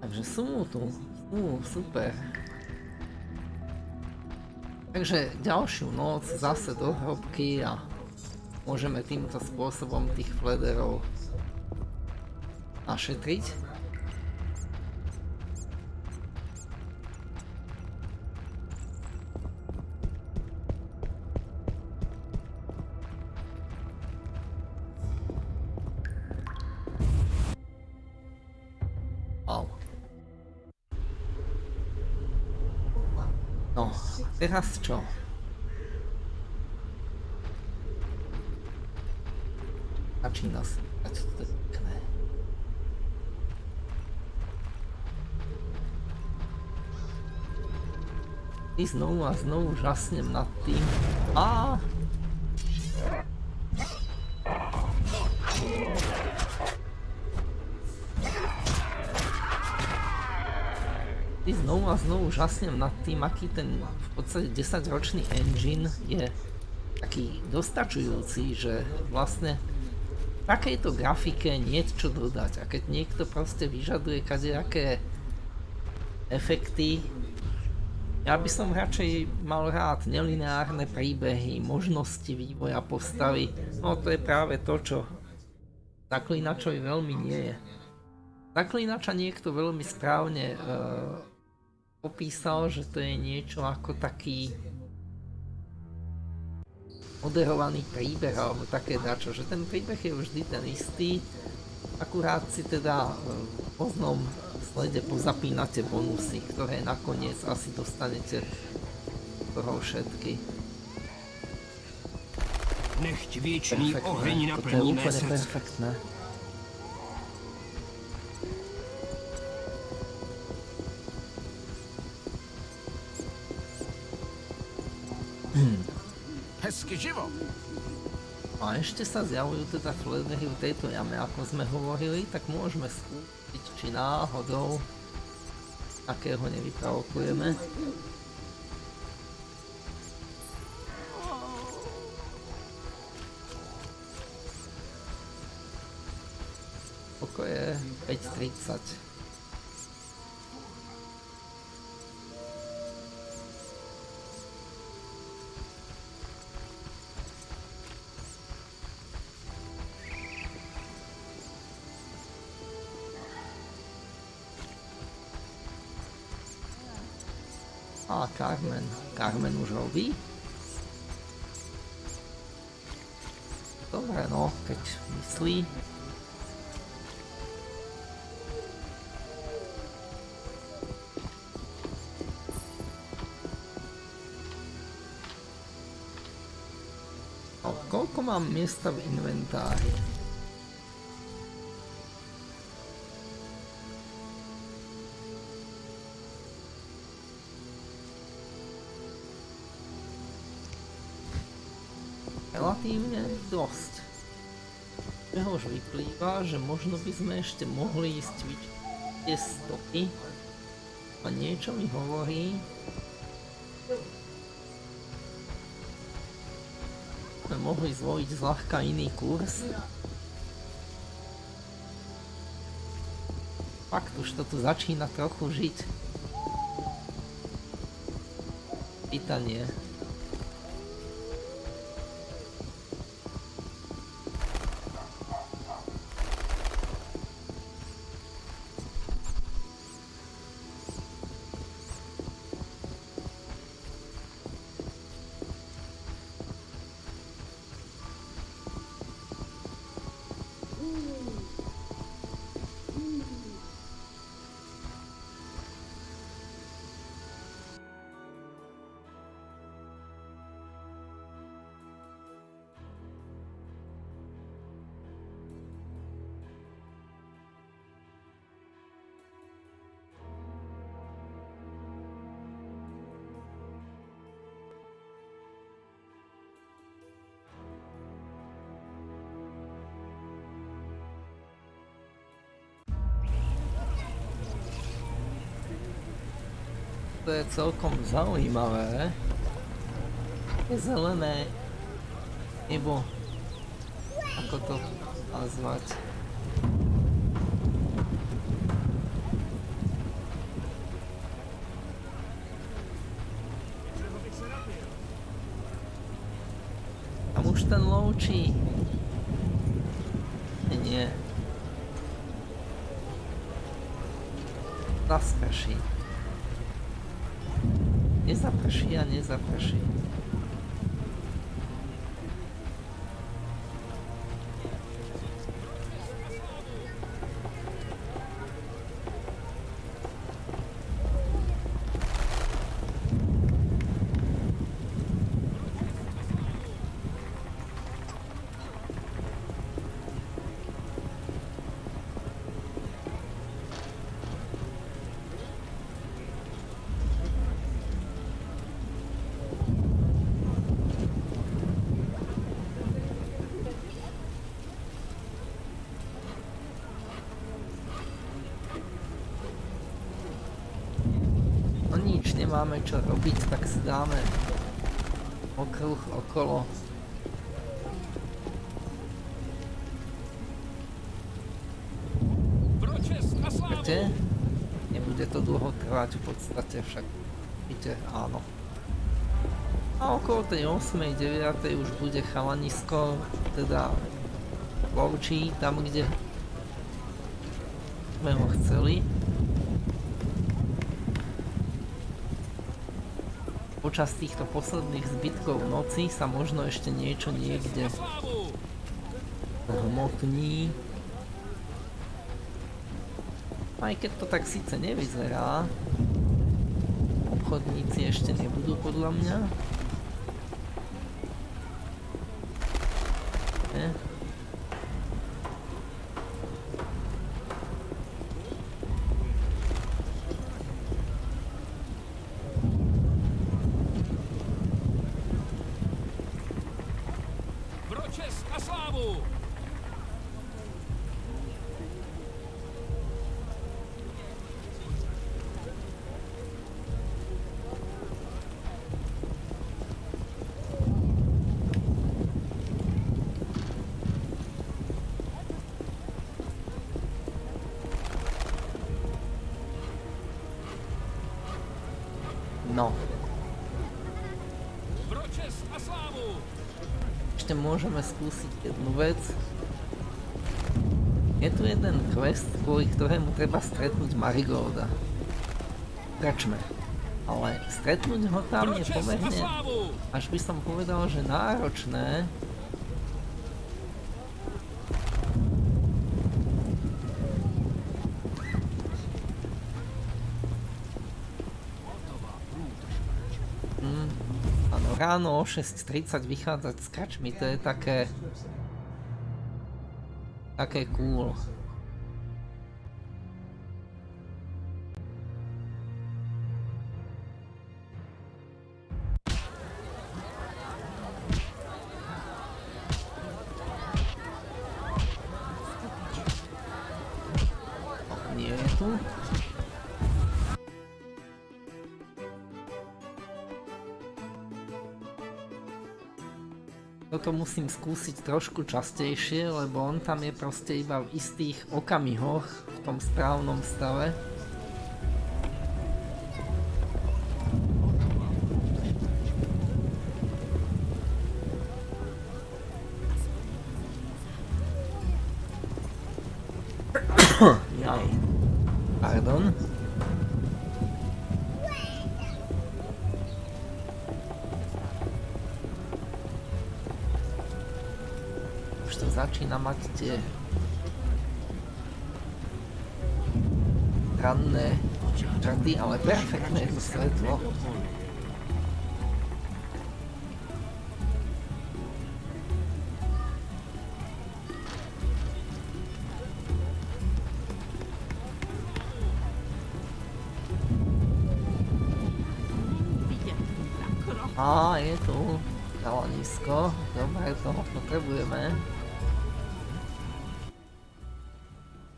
Takže sú tu, sú, super. Takže ďalšiu noc zase do hrobky a môžeme týmto spôsobom tých flederov našetriť. Wow. No, teraz čo? Začína sa. I znovu a znovu žasnem nad tým. A I znovu a znovu žasnem nad tým, aký ten v podstate 10-ročný engine je taký dostačujúci, že vlastne takejto grafike niečo dodať a keď niekto proste vyžaduje kadejaké efekty, ja by som radšej mal rád nelineárne príbehy, možnosti vývoja postavy, no to je práve to, čo Zaklinačovi veľmi nie je. Zaklinača niekto veľmi správne uh, popísal, že to je niečo ako taký moderovaný príbeh alebo také dačo, že ten príbeh je vždy ten istý, akurát si teda v poznom slede pozapínate bonusy, ktoré nakoniec asi dostanete toho všetky. Nechť věčný oheň naplní mé srdce. perfektné. Hezky živo. A ešte sa zjavujú teda fledery v tejto jame, ako sme hovorili, tak môžeme skúsiť, či náhodou takého nevyprovokujeme. Koľko je 5.30? A Carmen. Carmen už robí? Dobre no, keď myslí. No koľko mám miesta v inventári? Relatívne dosť. Z čoho už vyplýva, že možno by sme ešte mohli ísť tie stopy. A niečo mi hovorí, sme mohli zvoliť zľahka iný kurz. Fakt, už to tu začína trochu žiť. Pýtanie. Je celkom zaujímavé. Je zelené nebo ako to nazvať. Tam už ten loučí. Nie, nie. Zasprší. Nezaprší a nezaprší. No nemáme čo robiť, tak si dáme okruh okolo. Viete? Nebude to dlho trvať v podstate však. Vidíte, áno. A okolo tej 8. 9. už bude chalanisko, teda lovčí, tam kde sme ho chceli. Počas týchto posledných zbytkov noci sa možno ešte niečo niekde hmotní. Aj keď to tak síce nevyzerá, obchodníci ešte nebudú podľa mňa. Môžeme skúsiť jednu vec. Je tu jeden quest, kvôli ktorému treba stretnúť Marigolda. Kračme. Ale stretnúť ho tam je pomerne, až by som povedal, že náročné. Hm, áno. Ráno o 6.30 vychádzať s kačmi, to je také... Také cool. Toto musím skúsiť trošku častejšie, lebo on tam je proste iba v istých okamihoch v tom správnom stave. Á, je tu kalanisko. Dobre, toho potrebujeme.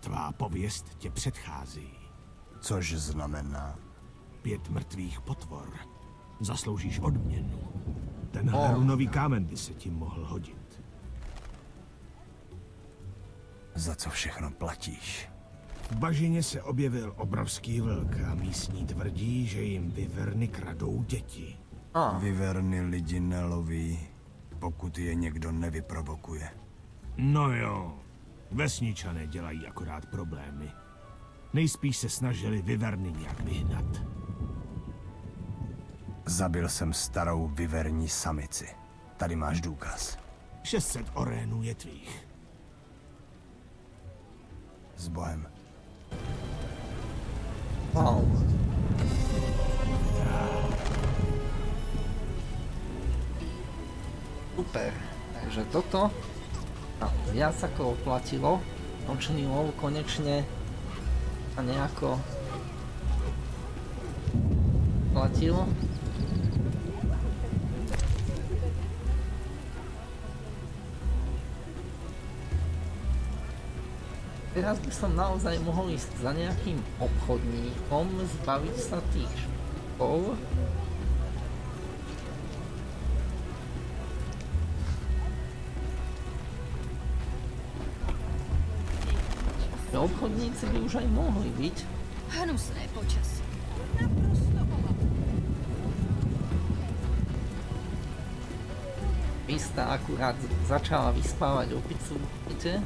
Tvá pověst tě předchází. Což znamená, Pět mrtvých potvor. Zasloužíš odměnu. Ten O. herunový kámen by se ti mohl hodit. za co všechno platíš. V bažině se objevil obrovský vlk a místní tvrdí, že jim vyverny kradou děti. Á, Vyverny lidi neloví, pokud je někdo nevyprovokuje. No jo, vesničané dělají akorát problémy. Nejspíš se snažili vyverny nějak vyhnat. Zabil jsem starou vyverní samici. Tady máš důkaz. 600 orénů je tvých. S Bohem. wow. Super. Takže toto a viac ako oplatilo. Nočný lov konečne a nejako platil. Teraz by som naozaj mohol ísť za nejakým obchodníkom, zbaviť sa tých špov. Obchodníci by už aj mohli byť. Hnusné počasí. Mista akurát začala vyspávať opicu, vidíte?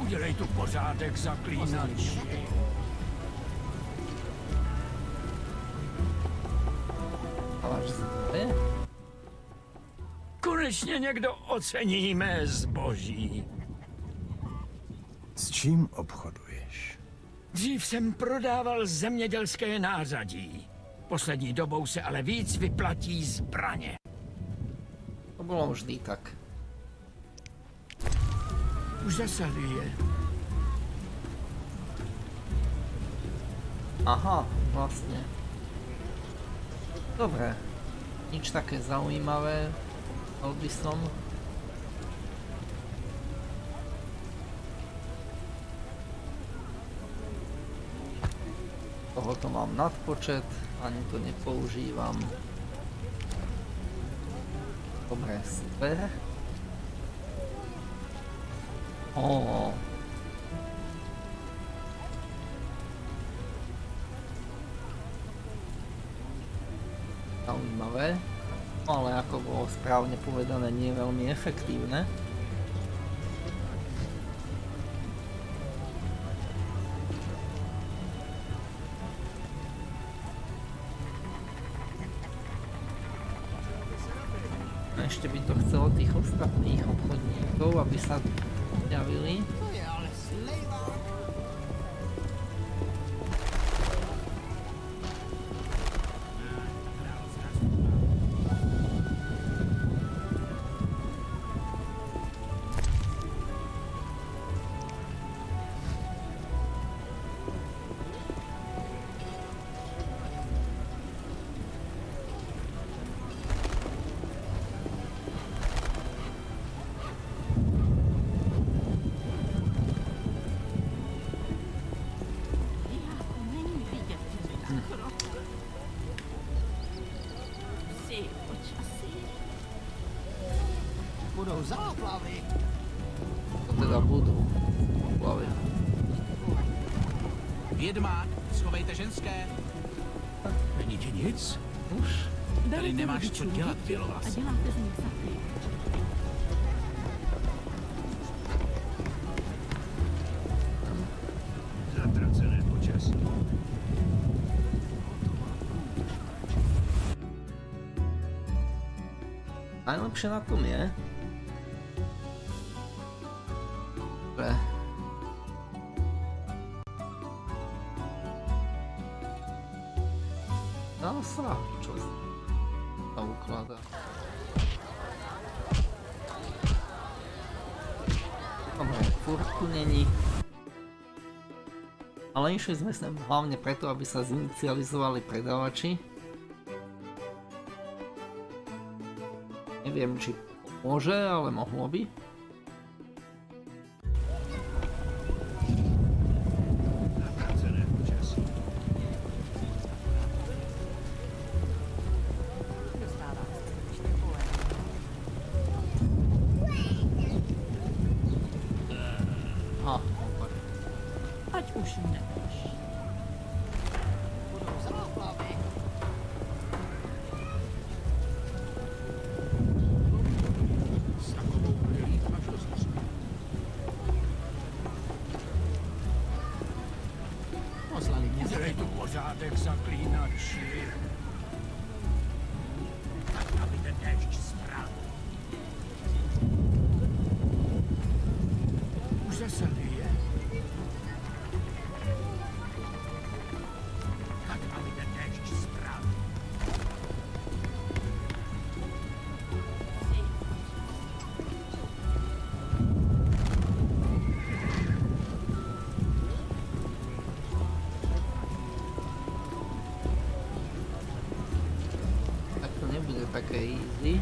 Udělej tu pořádek, zaklínač. Někdo ocení mé zboží. S čím obchoduješ? Dřív jsem prodával zemědělské nářadí. Poslední dobou se ale víc vyplatí zbraně. To bolo vždy tak. Už zasahuje. Aha, vlastne. Dobre. Nič také zaujímavé. Mal by som. Tohoto mám nadpočet, ani to nepoužívam. Dobre, super. Ó, správne povedané, nie veľmi efektívne. Ešte by to chcelo tých ostatných obchodníkov, aby sa javili. Rodičům co dělat, děti Bělovas. A děláte z nich safry. Zatracené počasí. Najlepšie na tom je, Išli sme sem hlavne preto, aby sa zinicializovali predávači. Neviem, či môže, ale mohlo by. Nebude také easy.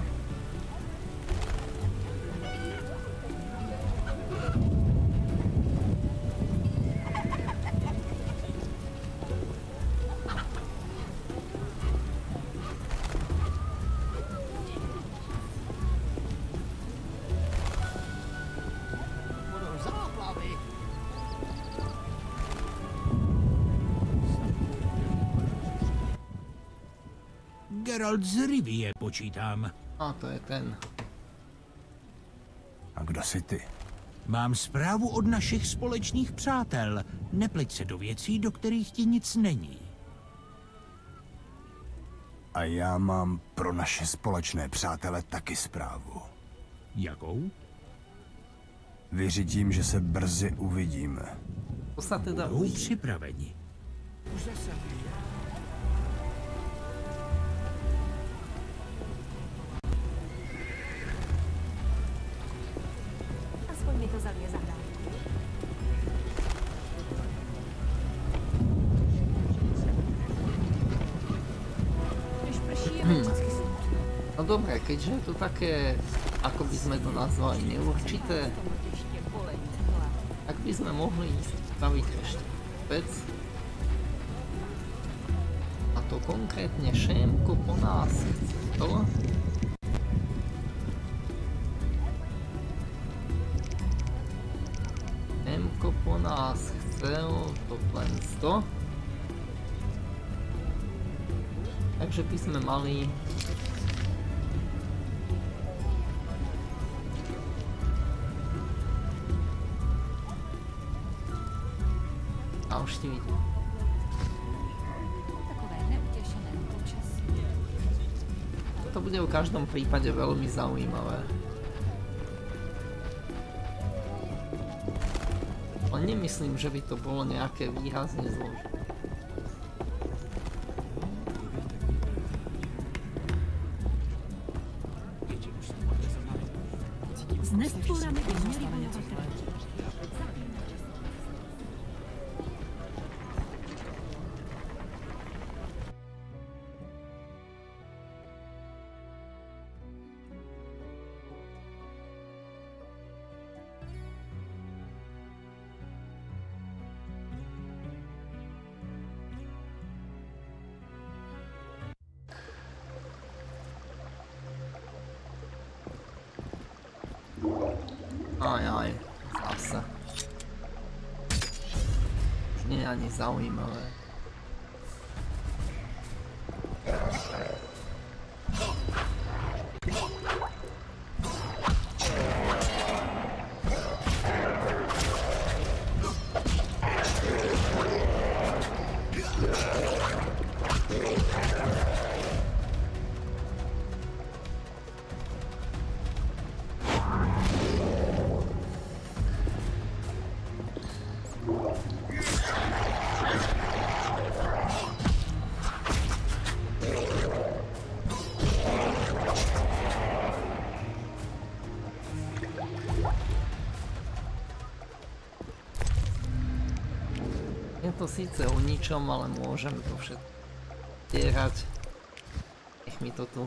budou záplavy. Geralt z Rivie počítám. A to je ten. A kdo jsi ty? Mám zprávu od našich společných přátel. Nepleť se do věcí, do kterých ti nic není. A já mám pro naše společné přátele taky zprávu. Jakou? Vyřídím, že se brzy uvidíme. Sa teda připraveni. Už zase Dobre, keďže je to také, ako by sme to nazvali, neurčité, tak by sme mohli ísť spraviť ešte vec. A to konkrétne Šémko po nás to. Po nás chcel to plenstvo. Takže by sme mali v každom prípade veľmi zaujímavé. Ale nemyslím, že by to bolo nejaké výrazne zložité. Už nie je síce o ničom, ale môžem to všetko. Nech mi to tu...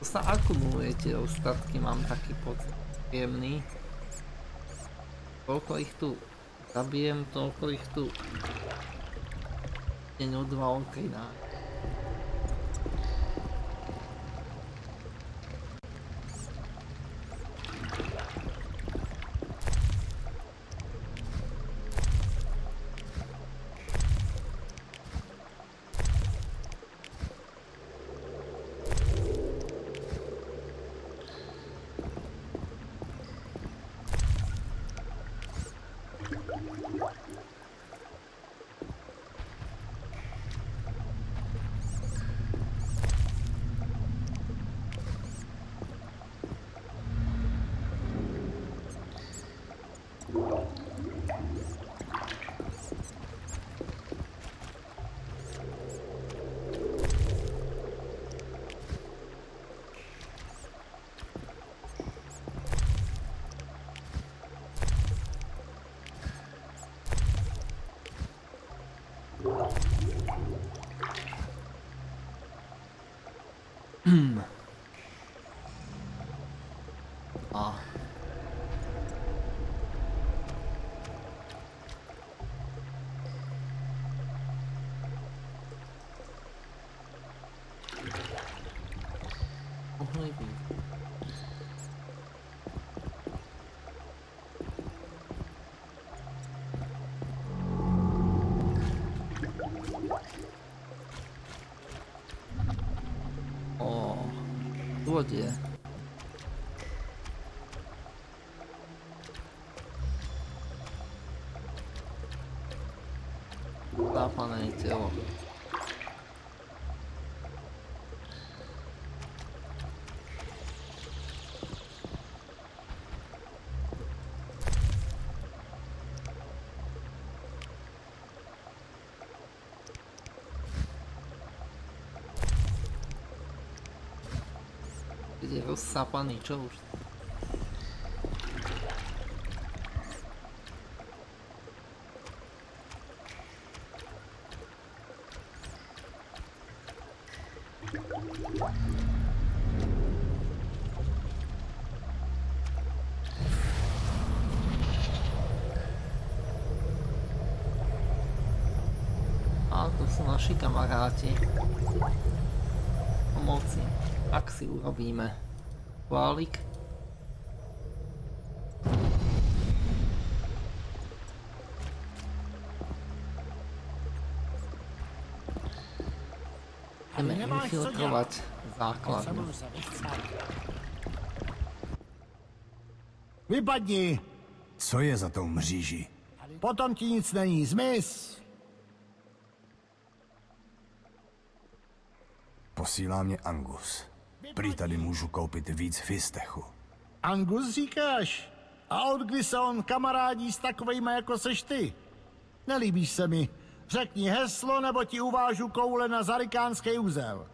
To sa akumuluje tie ostatky, mám taký pocit príjemný. Koľko ich tu zabijem, toľko ich tu deň o dva okriná. 不大胖来接我 čo už? A to sú naši kamaráti. Pomoci, ak si urobíme chválik. Ideme infiltrovať základnu. Vypadni! Co je za tou mříží? Potom ti nic není, zmiz! Posílá mě Angus. Prý tady můžu koupit víc fistechu. Angus říkáš? A od kdy se on kamarádí s takovejma jako seš ty? Nelíbíš se mi. Řekni heslo, nebo ti uvážu koule na zarikánský úzel.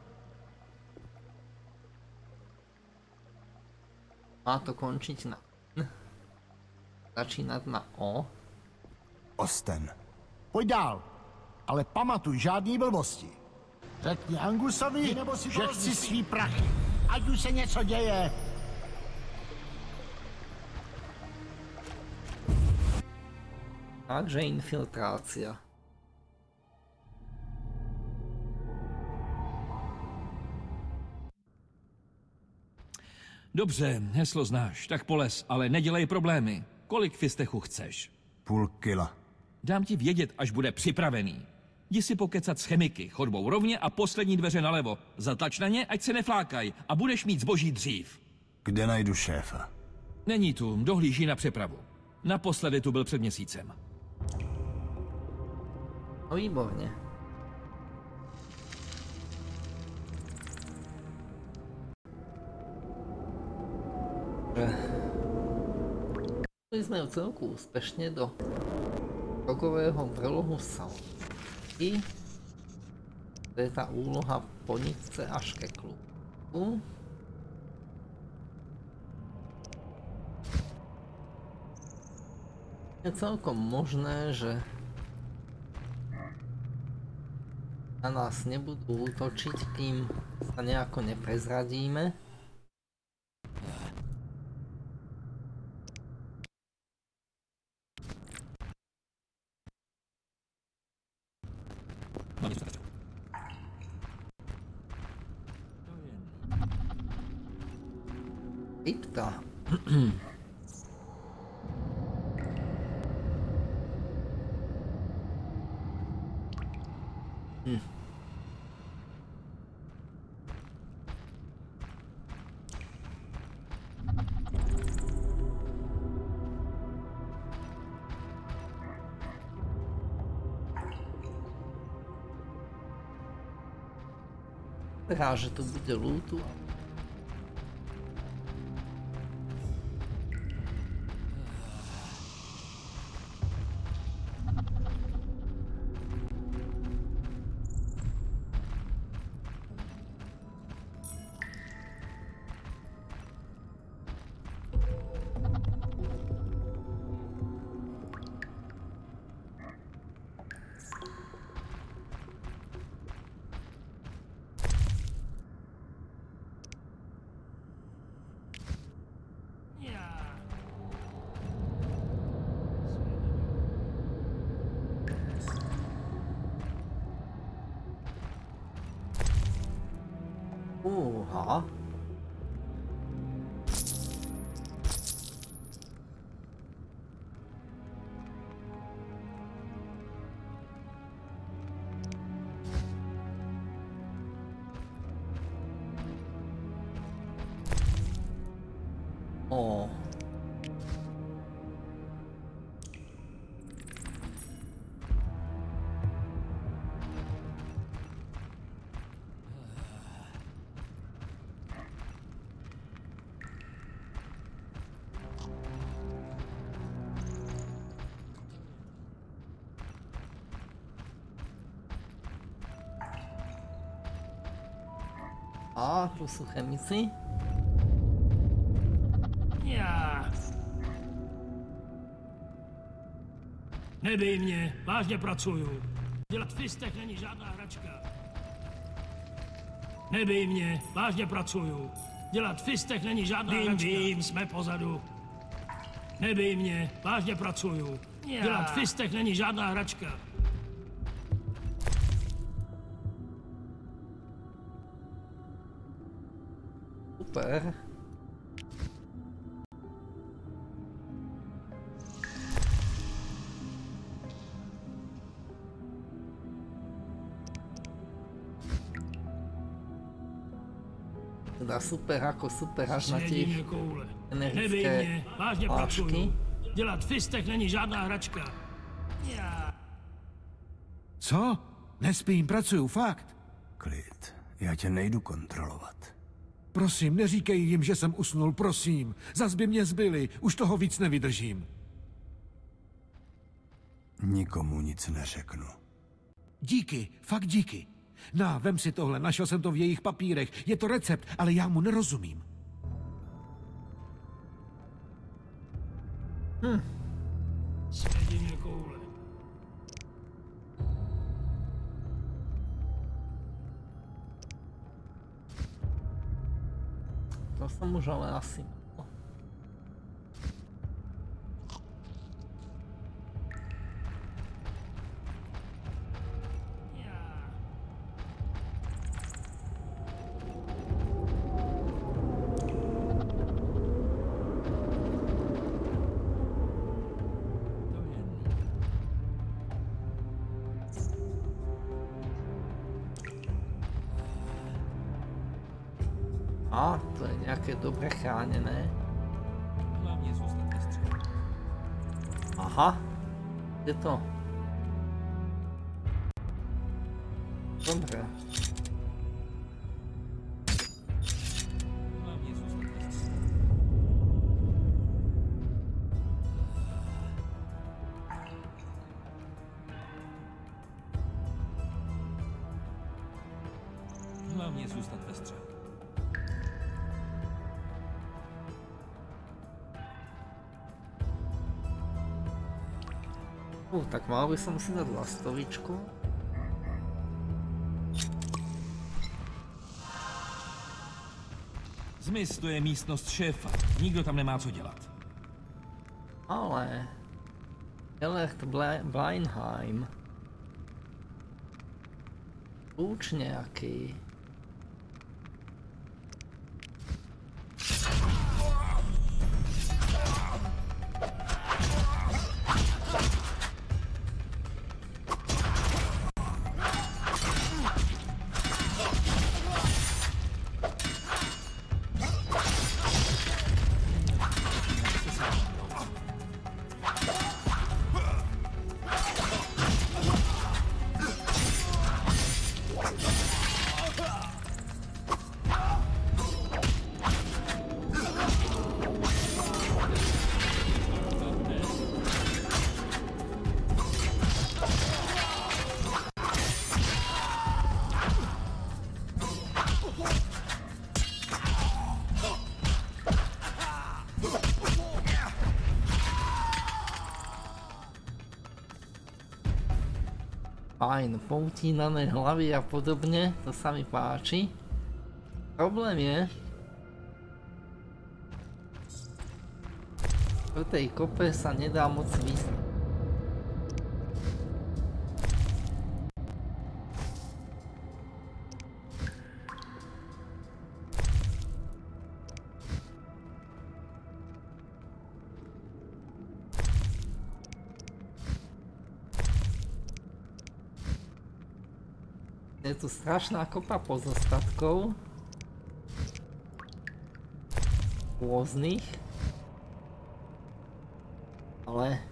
Má to končiť na. Začínať na O. Osten. Pojď dál. Ale pamatuj, žádný blbosti. Řekni Angusovi, nebo si že chci svý prachy. Ať už se něco děje. Takže infiltrácia. Dobře, heslo znáš, tak poles, ale nedělej problémy. Kolik fistechu chceš? Půl kila. Dám ti vědět, až bude připravený. Jdi si pokecat s chemiky, chodbou rovně a poslední dveře nalevo. Zatlač na ně, ať se neflákaj a budeš mít zboží dřív. Kde najdu šéfa? Není tu, dohlíží na přepravu. Naposledy tu byl před měsícem. No výborne. Šli sme ju celku úspešne do rokového vrlohu Salky. To je tá úloha po nitce až ke klubu. Je celkom možné, že na nás nebudú útočiť, kým sa nejako neprezradíme. Vyzerá, že tu bude 啊。A, tu sú chemici. Já. Nebij mě, vážně pracuju. Dělat fistech není žádná hračka. Nebij mě, vážně pracuju. Dělat fistech není žádná vím, hračka. Vím, jsme pozadu. Nebij mě, vážně pracuju. Já. Dělat fistech není žádná hračka. Super. Teda super ako super až na. Nebij energické mě, vážně lášky. pracuju. Dělat fistech není žádná hračka. Já. Co? Nespím, pracuju, fakt. Klid. Já tě nejdu kontrolovat. Prosím, neříkej jim, že jsem usnul, prosím. Zas by mě zbyli, už toho víc nevydržím. Nikomu nic neřeknu. Díky, fakt díky. Na, vem si tohle, našel jsem to v jejich papírech. Je to recept, ale já mu nerozumím. Svědím To som už tak mal by som si dať lastovičku. Zmiz, to je místnost šéfa. Nikdo tam nemá co dělat. Ale... Elert Bla- Bleinheim. Kľúč nejaký. Fajn, poutínané hlavy a podobne, to sa mi páči. Problém je... V tej kope sa nedá moc vysť. Tu strašná kopa pozostatkov. Rôznych. Ale...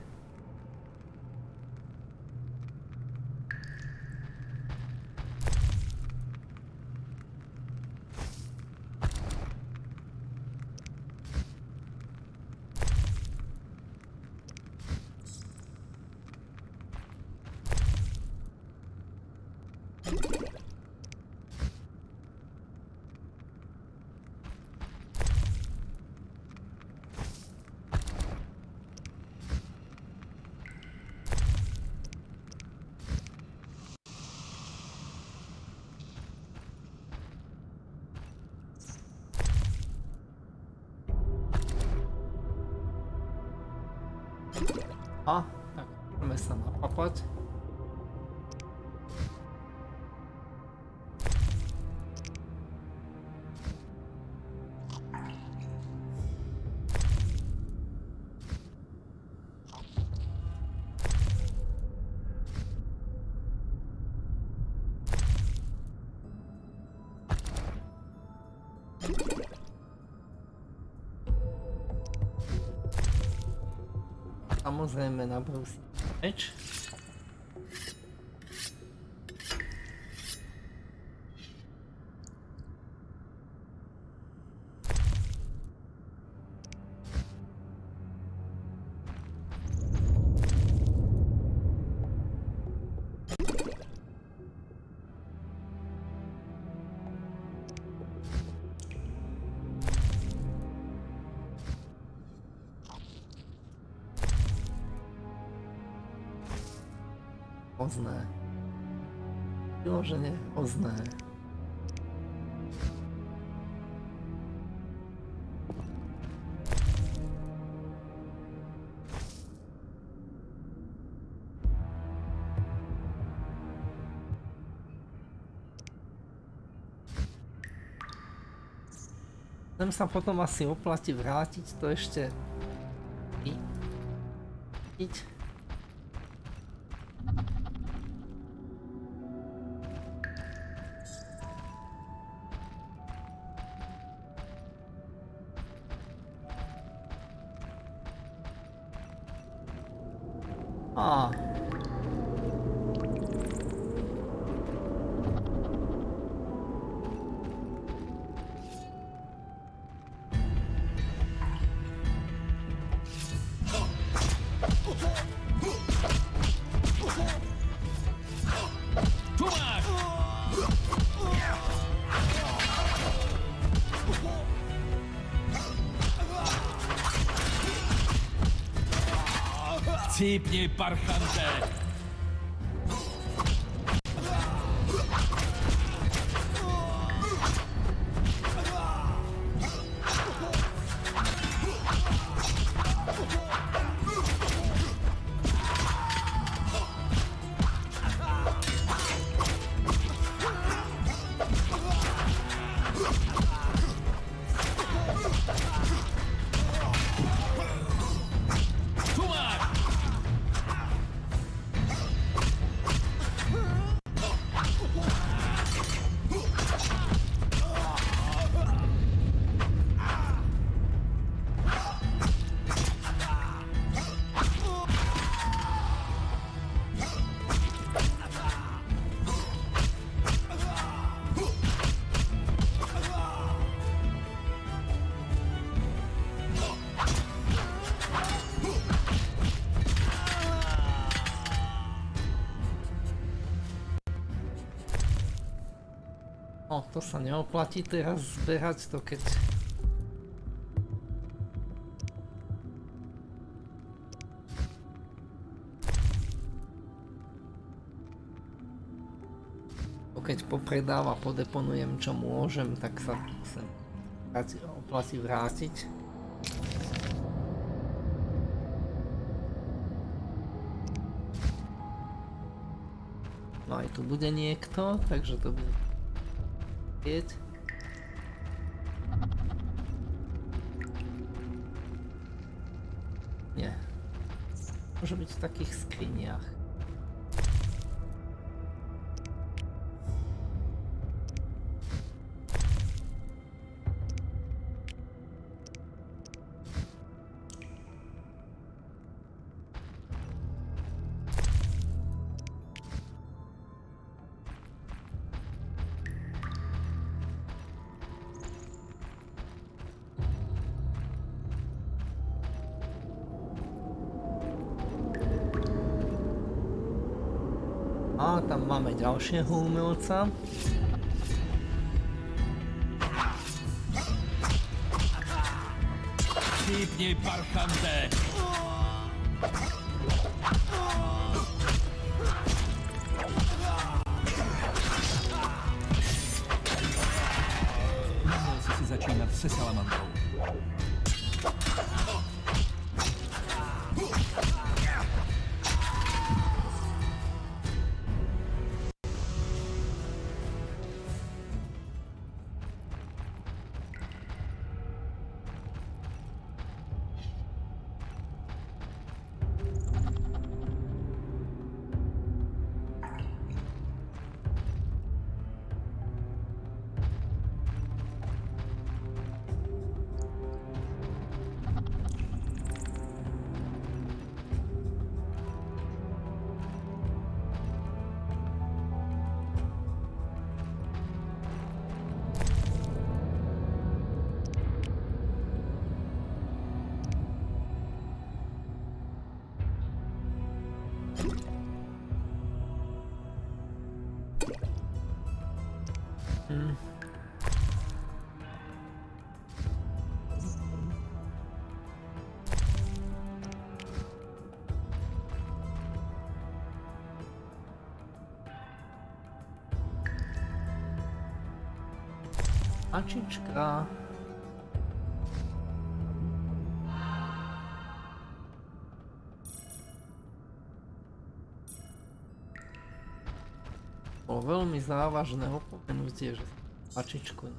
Samozrejme nabrúsiť meč. Ozné. Vyložene ozné. Sem sa potom asi oplatí vrátiť to ešte i- Parja. Neoplatí teraz zberať to, keď... Keď popredám a podeponujem čo môžem, tak sa sem oplatí vrátiť. No aj tu bude niekto, takže to bude Keď? Nie. Môže byť v takých skriniach. Ďalšieho umelca. Cípni, parchante! Ačička. Bolo veľmi závažné opomenutie, že Ačičku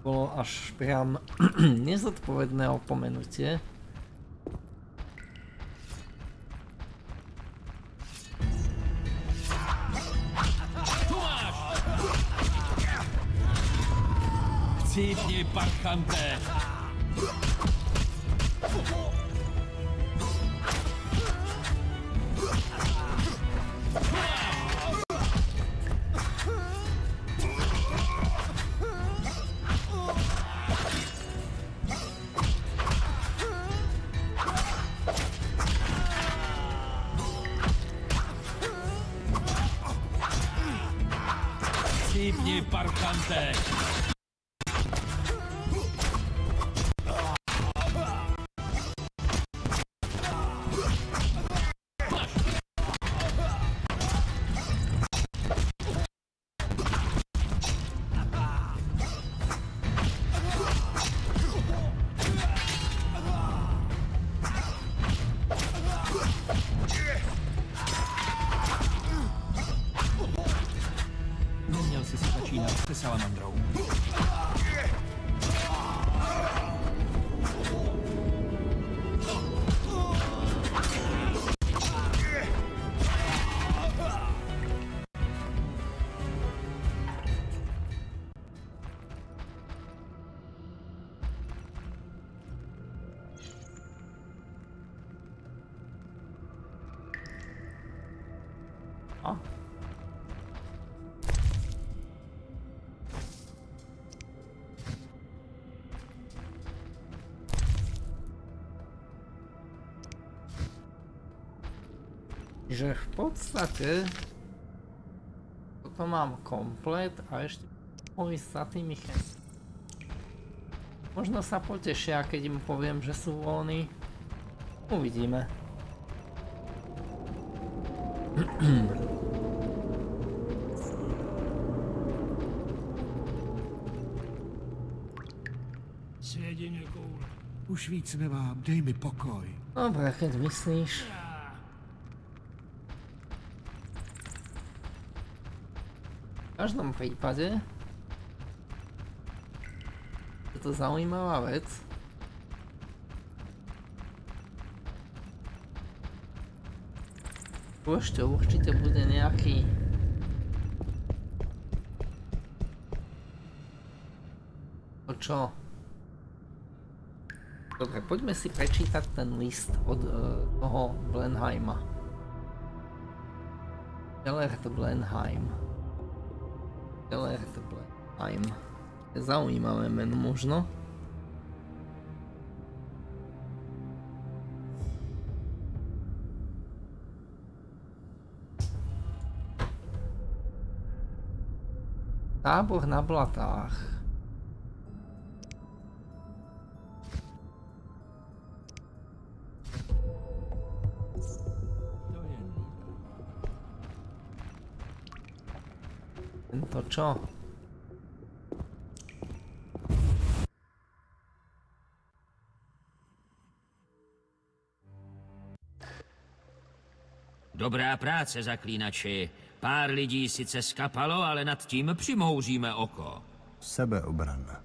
bolo až priam nezodpovedné opomenutie. Chcípni, parchante! Že v podstate toto mám komplet a ešte tými chem. Možno sa potešia, keď im poviem, že sú voľní. Uvidíme. Už víc nemám, dej mi pokoj. Dobre, keď myslíš. V každom prípade je to zaujímavá vec. Tu ešte určite bude nejaký To čo? Dobre, poďme si prečítať ten list od uh, toho Blenheima. Gellert Blenheim. Gellert Blenheim. Je zaujímavé meno možno. Tábor na blatách. Čo? Dobrá práce, zaklínači. Pár lidí sice skapalo, ale nad tím přimouříme oko. Sebeobrana.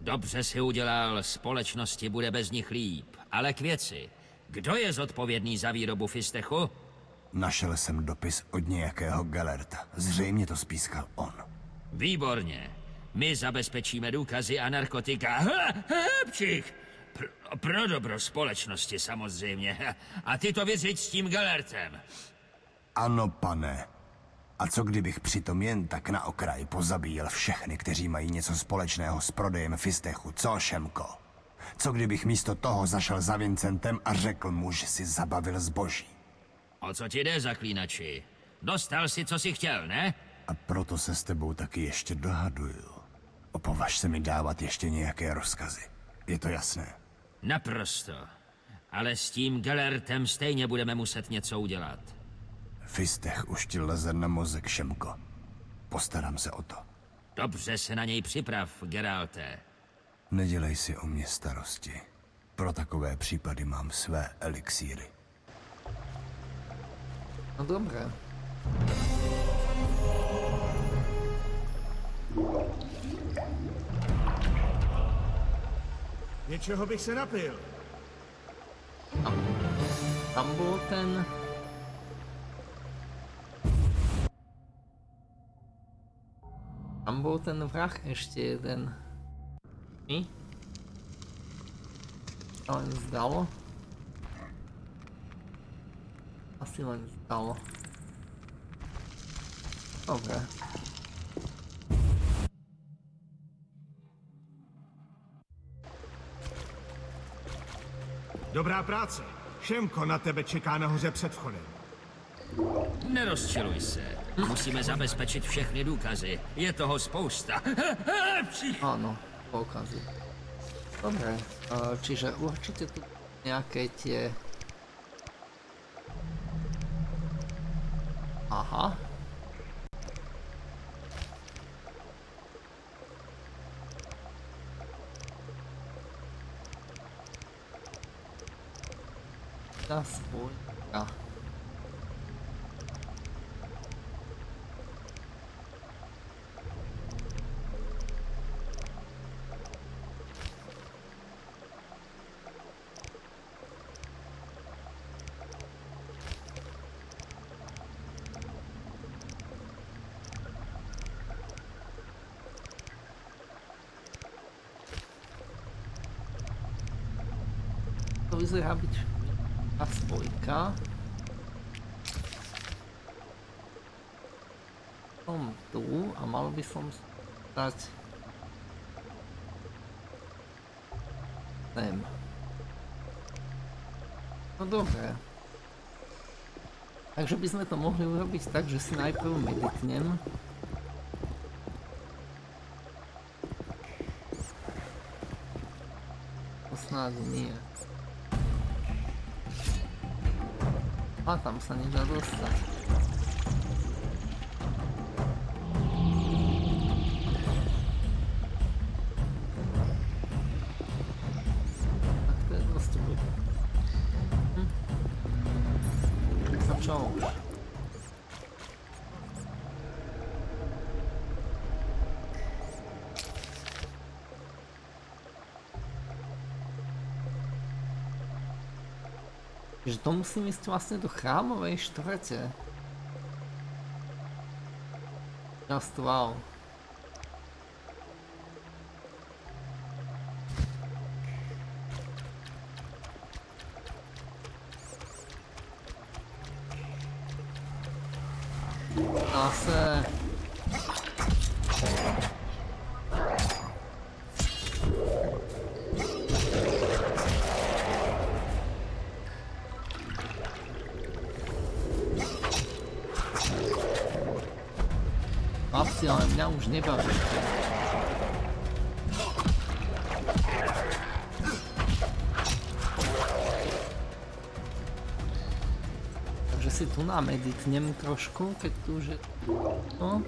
Dobře si udělal, společnosti bude bez nich líp. Ale k věci. Kdo je zodpovědný za výrobu fistechu? Našel jsem dopis od nějakého Galerta. Zřejmě to spískal on. Výborně. My zabezpečíme důkazy a narkotika. Ha! Pro, pro dobro společnosti samozřejmě. A ty to vyřiď s tím Galertem. Ano, pane. A co kdybych přitom jen tak na okraj pozabíjel všechny, kteří mají něco společného s prodejem fistechu, co, Šemko? Co kdybych místo toho zašel za Vincentem a řekl mu, že si zabavil zboží? O co ti jde, zaklínači? Dostal si, co si chtěl, ne? A proto se s tebou taky ještě dohaduju. Opovaž se mi dávat ještě nějaké rozkazy. Je to jasné? Naprosto. Ale s tím Gellertem stejně budeme muset něco udělat. Fistech už ti leze na mozek, Šemko. Postarám se o to. Dobře se na něj připrav, Geralte. Nedělej si o mě starosti. Pro takové případy mám své elixíry. No dobré. Něčeho bych se napil. Tam bol ten... Tam bol ten vrah ešte jeden. I? To len zdalo? Asi len zdalo. Dobre. Dobrá práce. Šemko na tebe čeká nahoře před vchodem. Nerozčiluj se. Musíme zabezpečit všechny důkazy. Je toho spousta. Áno, poukazy. Dobre, eh, čiže určite tu nejaké tie... Aha. Tá spojka. To vyzerá byť tá spojka. Som tu a mal by som stať sem. No dobre. Takže by sme to mohli urobiť tak, že si najprv meditnem. To snáď nie. A tam sa nedá dostať. Tak to je blbé. Hm. A čo? Že to musím ísť vlastne do chrámovej štvrte. Just wow. Nameditnem trošku, keď tu už je... No.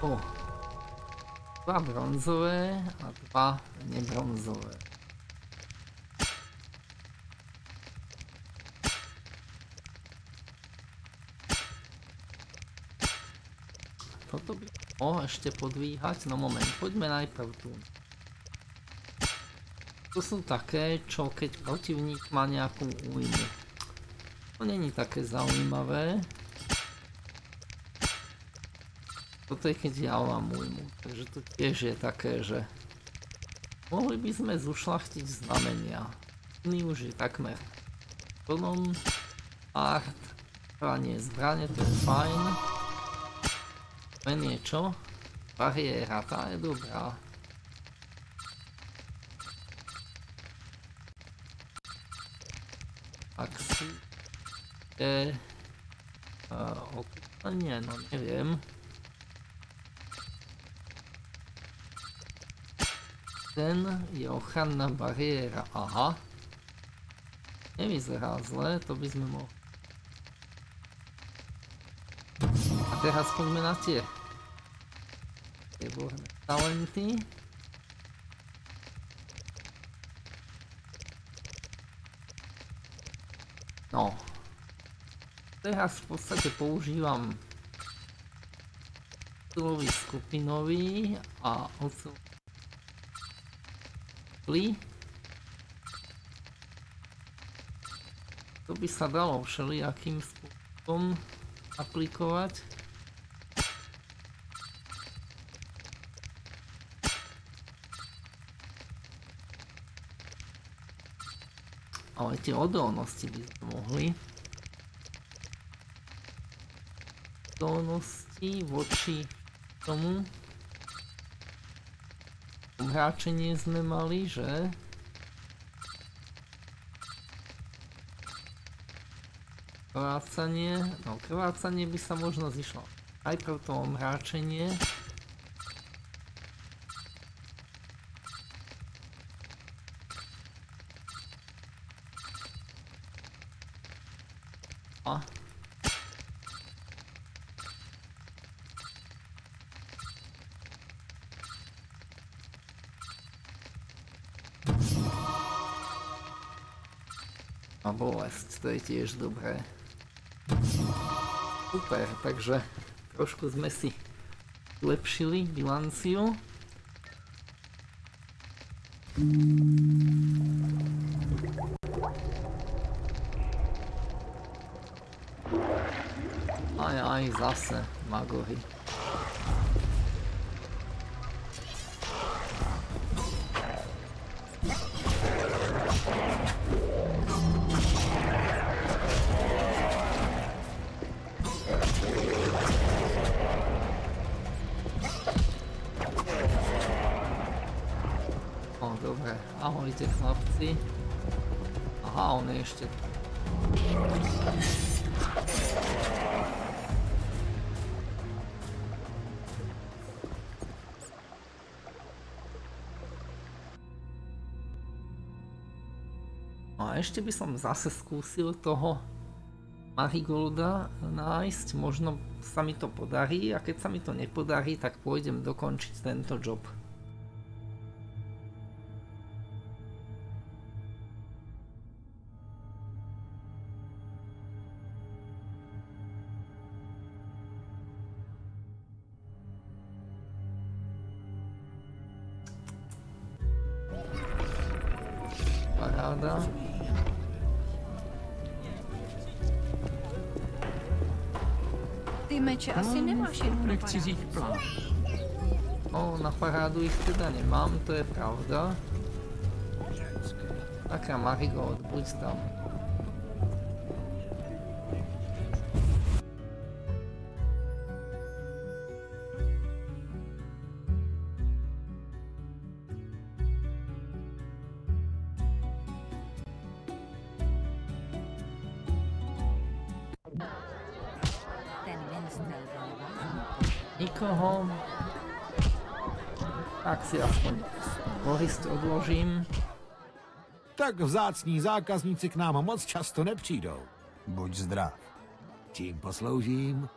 O. Dva bronzové a dva nebronzové. Toto by mohlo ešte podvíhať, no moment, poďme najprv tu. Tu sú také, čo keď protivník má nejakú újmu. To není také zaujímavé. Toto je keď ja mám újmu, takže to tiež je také, že mohli by sme zušlachtiť znamenia. Iný už je takmer plnom art, pranie zbrane, to je fajn. To je niečo. Bariéra, tá je dobrá. Ak si je... Uh, okúpanie, no neviem. Ten je ochranná bariéra, aha. Nevyzerá zle, to by sme mohli. A teraz poďme na tie výborné talenty. No. Teraz v podstate používam ocelový skupinový a ocelový To by sa dalo všelijakým spôsobom aplikovať. Ale tie odolnosti by sme mohli. Odolnosti voči tomu obráčenie sme mali, že? Krvácanie, no krvácanie by sa možno zišlo. Najprv to omráčenie. To je tiež dobré. Super, takže trošku sme si zlepšili bilanciu. Aj, aj, zase magory. Ešte by som zase skúsil toho Marigolda nájsť, možno sa mi to podarí a keď sa mi to nepodarí, tak pôjdem dokončiť tento job. Parádu ich teda nemám, to je pravda. Taká Marigold, buď tam. Korist odložím. Tak vzácní zákazníci k nám moc často nepřijdou. Buď zdrav. Čím posloužím?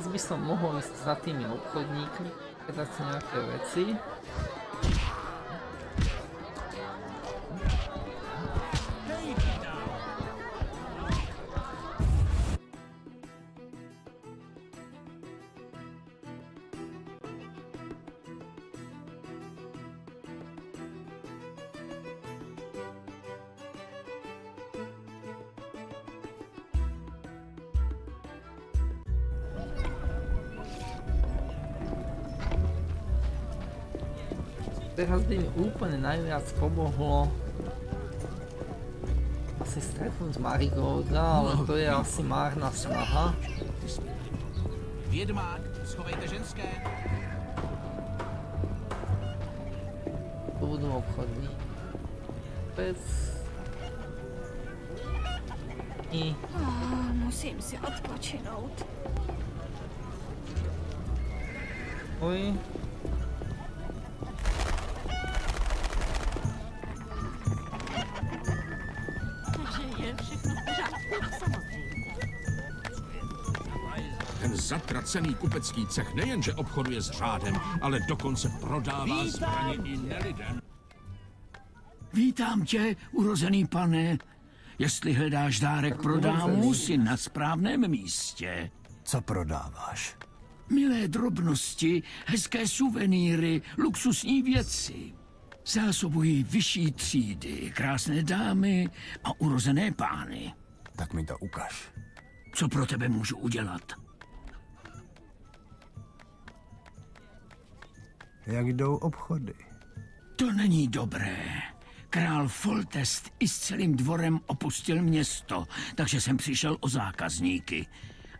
Teraz by som mohol ísť za tými obchodníkmi, predať si nejaké veci. Úplne najviac pomohlo asi stretnúť Marigolda, ale to je asi márna snaha. Vědmák, schovejte ženské. To budú obchodní. Pec. I Ah, musím si odpočinout. oj. Zatracený kupecký cech nejenže obchoduje s řádem, ale dokonce prodává zbraně i nelidem. Vítám tě, urozený pane. Jestli hledáš dárek pro dámu, jsi na správném místě. Co prodáváš? Milé drobnosti, hezké suvenýry, luxusní věci. Zásobují vyšší třídy, krásné dámy a urozené pány. Tak mi to ukaž. Co pro tebe můžu udělat? Jak jdou obchody? To není dobré. Král Foltest i s celým dvorem opustil město, takže jsem přišel o zákazníky.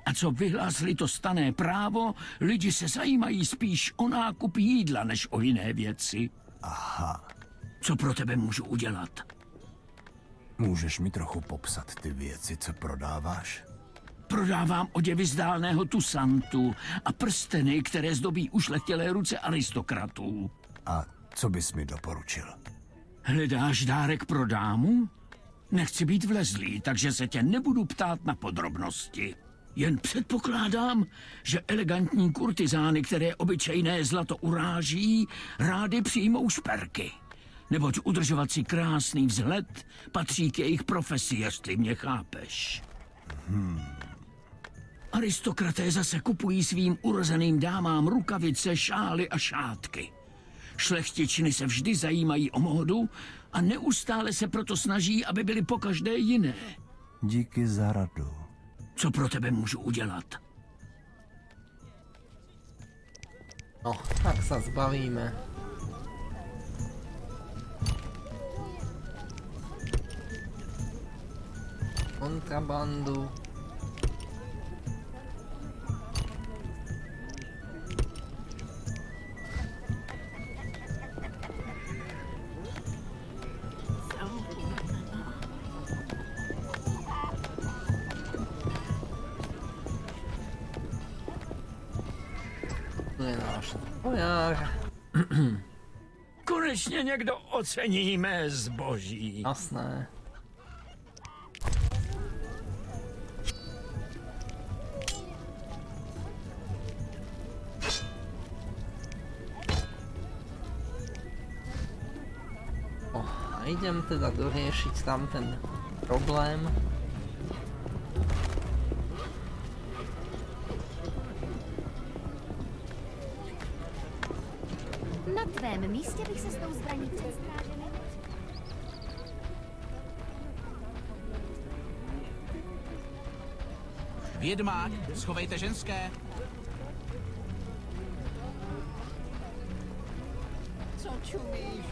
A co vyhlásili to stané právo, lidi se zajímají spíš o nákup jídla, než o jiné věci. Aha. Co pro tebe můžu udělat? Můžeš mi trochu popsat ty věci, co prodáváš? Prodávám oděvy z dálného Tusantu a prsteny, které zdobí ušlechtilé ruce aristokratů. A co bys mi doporučil? Hledáš dárek pro dámu? Nechci být vlezlý, takže se tě nebudu ptát na podrobnosti. Jen předpokládám, že elegantní kurtizány, které obyčejné zlato uráží, rády přijmou šperky. Neboť udržovat si krásný vzhled patří k jejich profesi, jestli mě chápeš. Hmm. Aristokraté zase kupují svým urozeným dámám rukavice, šály a šátky. Šlechtičiny se vždy zajímají o módu a neustále se proto snaží, aby byly pokaždé jiné. Díky za radu. Co pro tebe můžu udělat? No, tak sa zbavíme. Kontrabandu. Někdo ocení mé zboží. Jasné. Oh, a idem teda doriešiť tam ten problém. Na tvém místě bych se s tou zbraní přes Vědmák, schovejte ženské. Co čumíš?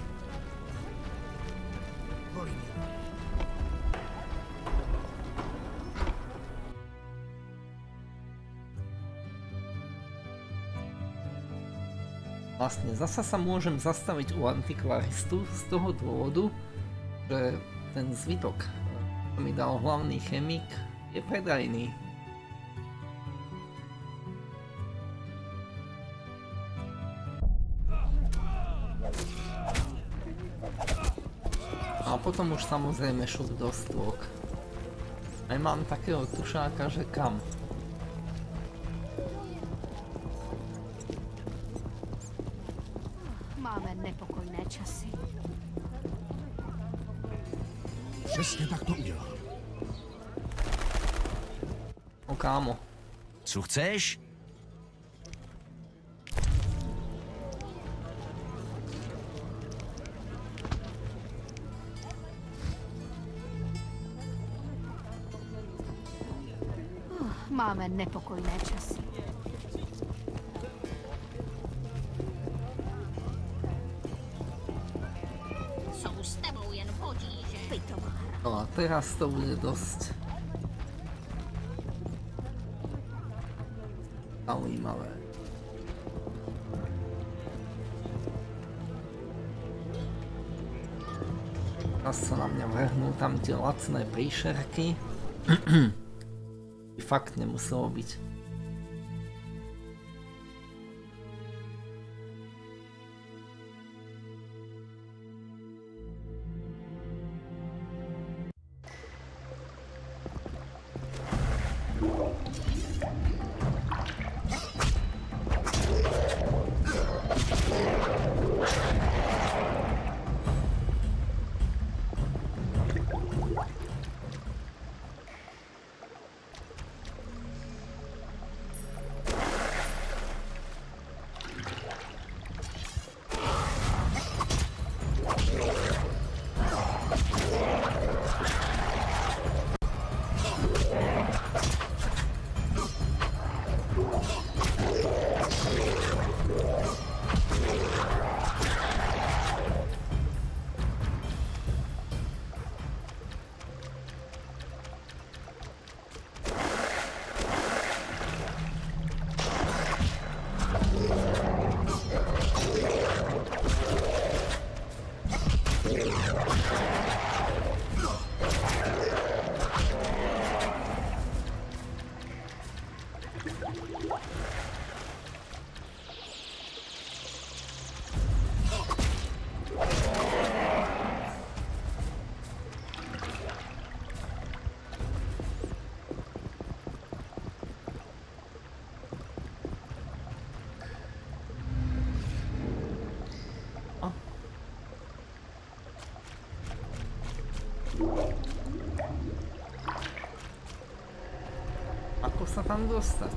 Vlastne zasa sa môžem zastaviť u antikvaristu z toho dôvodu, že ten zvytok, čo mi dal hlavný chemik, je predajný. Potom už samozrejme šup do stôk. Aj mám takého tušáka, že kam. Máme nepokojné časy. Přesně tak to udělal. O kámo. Co chceš? Máme nepokojné časy. Jsou s tebou jen potíže. Pitomá. No a teraz to bude dosť zaujímavé. Teraz sa na mňa vrhnú tam tie lacné príšerky. By fakt nemuselo byť. Ako sa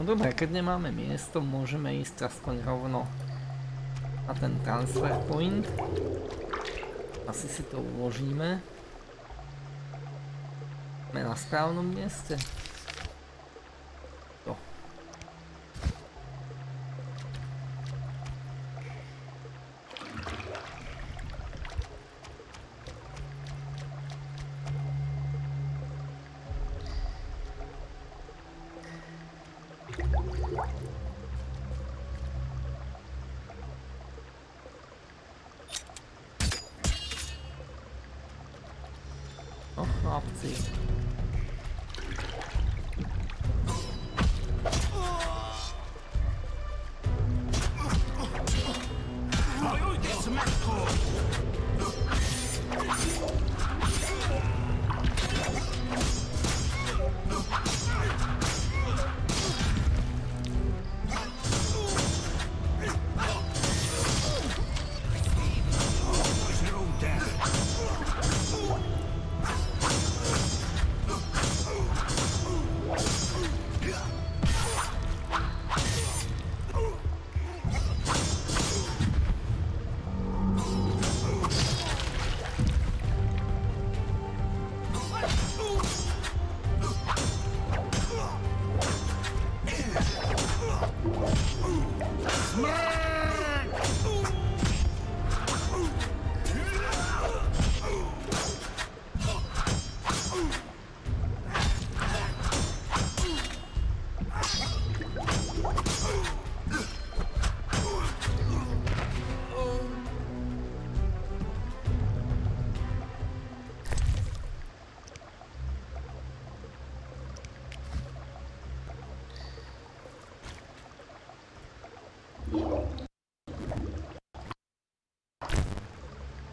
No dobre, keď nemáme miesto, môžeme ísť aspoň rovno na ten transfer point. Asi si to uložíme. Sme na správnom mieste.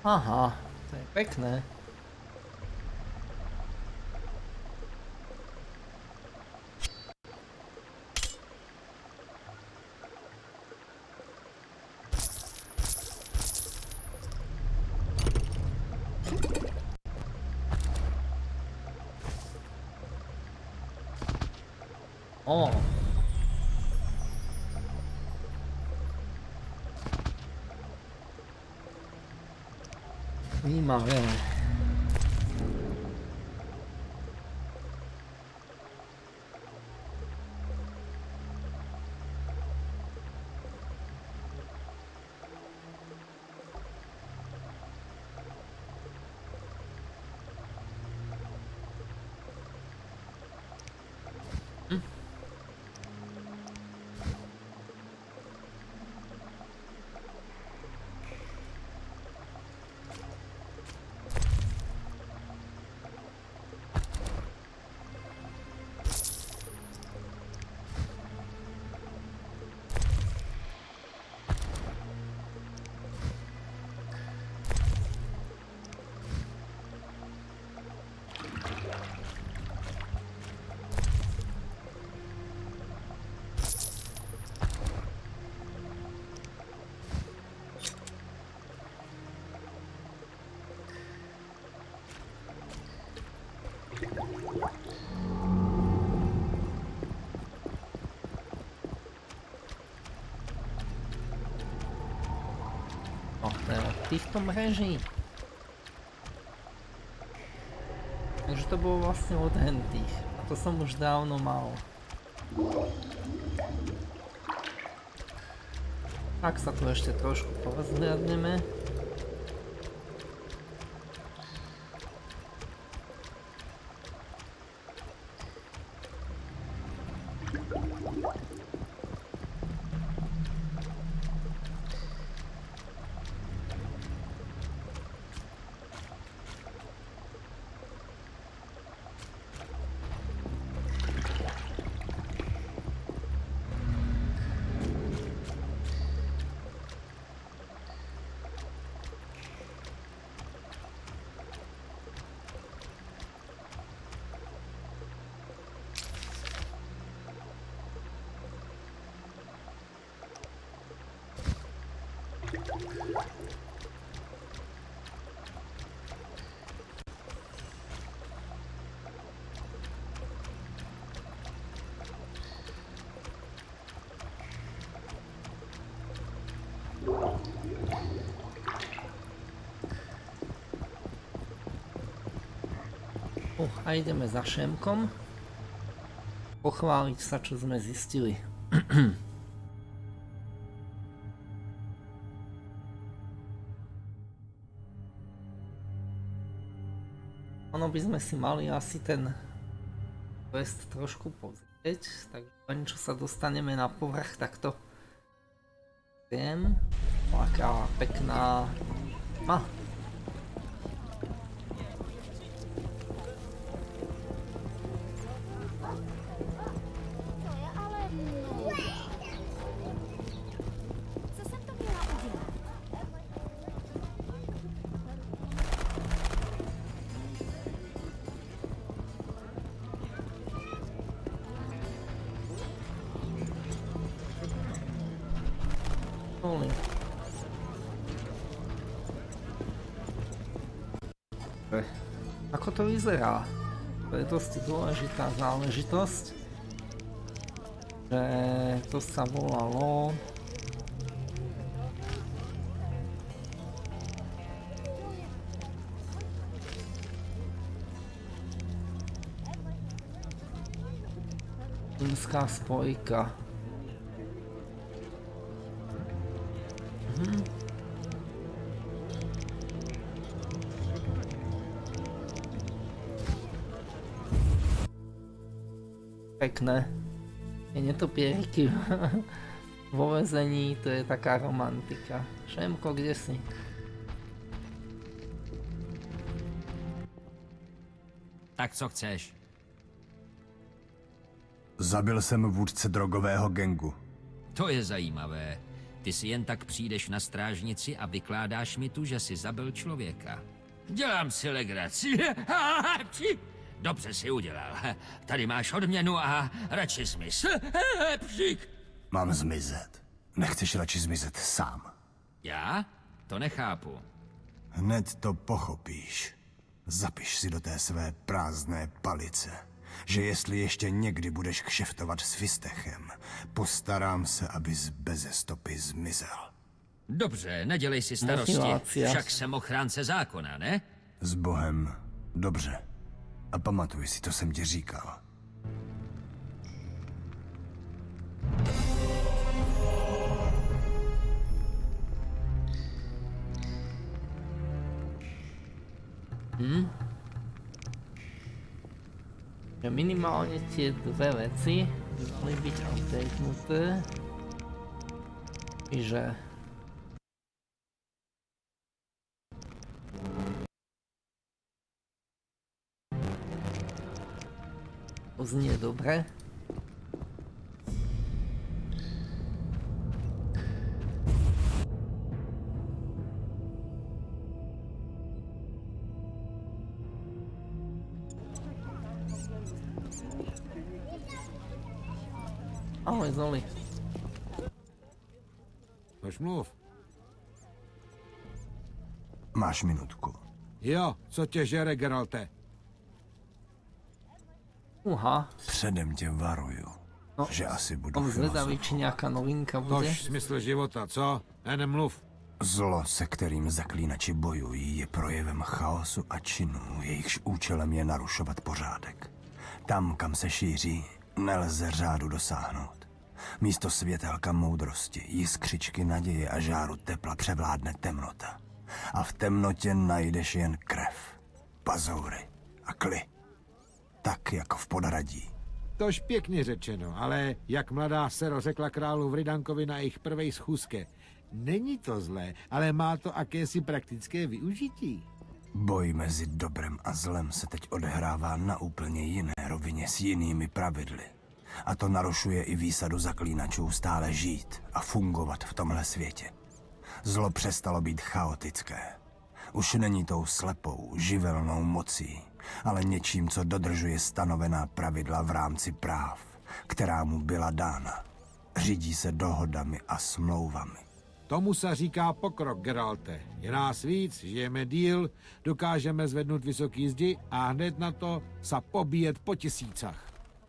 Aha, to je pekné. O. Zajímavé. No, týchto mreží. Takže to bolo vlastne od hentých. A to som už dávno mal. Tak sa tu ešte trošku porozhľadneme. Uh, a ideme za Šemkom. Pochváliť sa, čo sme zistili. by sme si mali asi ten quest trošku pozrieť, takže len čo sa dostaneme na povrch, tak to viem. Aká pekná ma. Vyzerá? To je dosť dôležitá záležitosť. Že to sa volalo... Rímská spojka. Pekné. Je netopieriky vo vezení, to je taká romantika. Šemko, kde si? Tak co chceš? Zabil jsem vůdce drogového gengu. To je zajímavé. Ty si jen tak přijdeš na strážnici a vykládáš mi tu, že si zabil člověka. Dělám si legraci. Dobře si udělal. Tady máš odměnu a radši smys. Pšik! Mám zmizet. Nechceš radši zmizet sám. Já? To nechápu. Hned to pochopíš. Zapiš si do té své prázdné palice, že jestli ještě někdy budeš kšeftovat s Fistechem, postarám se, abys beze stopy zmizel. Dobře, nedělej si starosti. Však jsem ochránce zákona, ne? S Bohem. Dobře. A pamatuj si, to jsem ti říkal. Hm? Že minimálne tie dve veci by mali byť updatenuté. Čiže... To znie dobre. Ahoj Zoli. Tož mluv. Máš minutku. Jo, co tě žere, Geralte? Uha. Předem tě varuju, No, že asi budu zvedavý, filozof. či nejaká novinka bude. Tož smysl života, co? Ne, nemluv. Zlo, se kterým zaklínači bojují, je projevem chaosu a činů, jejichž účelem je narušovat pořádek. Tam, kam se šíří, nelze řádu dosáhnout. Místo světelka moudrosti, jiskřičky naděje a žáru tepla převládne temnota. A v temnotě najdeš jen krev, pazoury a kly. Tak jako v podradí. Tož pěkně řečeno, ale jak mladá Sero řekla králu Vridankovi na jejich prvej schůzke, není to zlé, ale má to akési praktické využití. Boj mezi dobrem a zlem se teď odehrává na úplně jiné rovině s jinými pravidly. A to narušuje i výsadu zaklínačů stále žít a fungovat v tomhle světě. Zlo přestalo být chaotické. Už není tou slepou, živelnou mocí, ale něčím, co dodržuje stanovená pravidla v rámci práv, která mu byla dána. Řídí se dohodami a smlouvami. Tomu se říká pokrok, Geralte. Je nás víc, žijeme díl, dokážeme zvednout vysoký zdi a hned na to sa pobíjet po tisícach.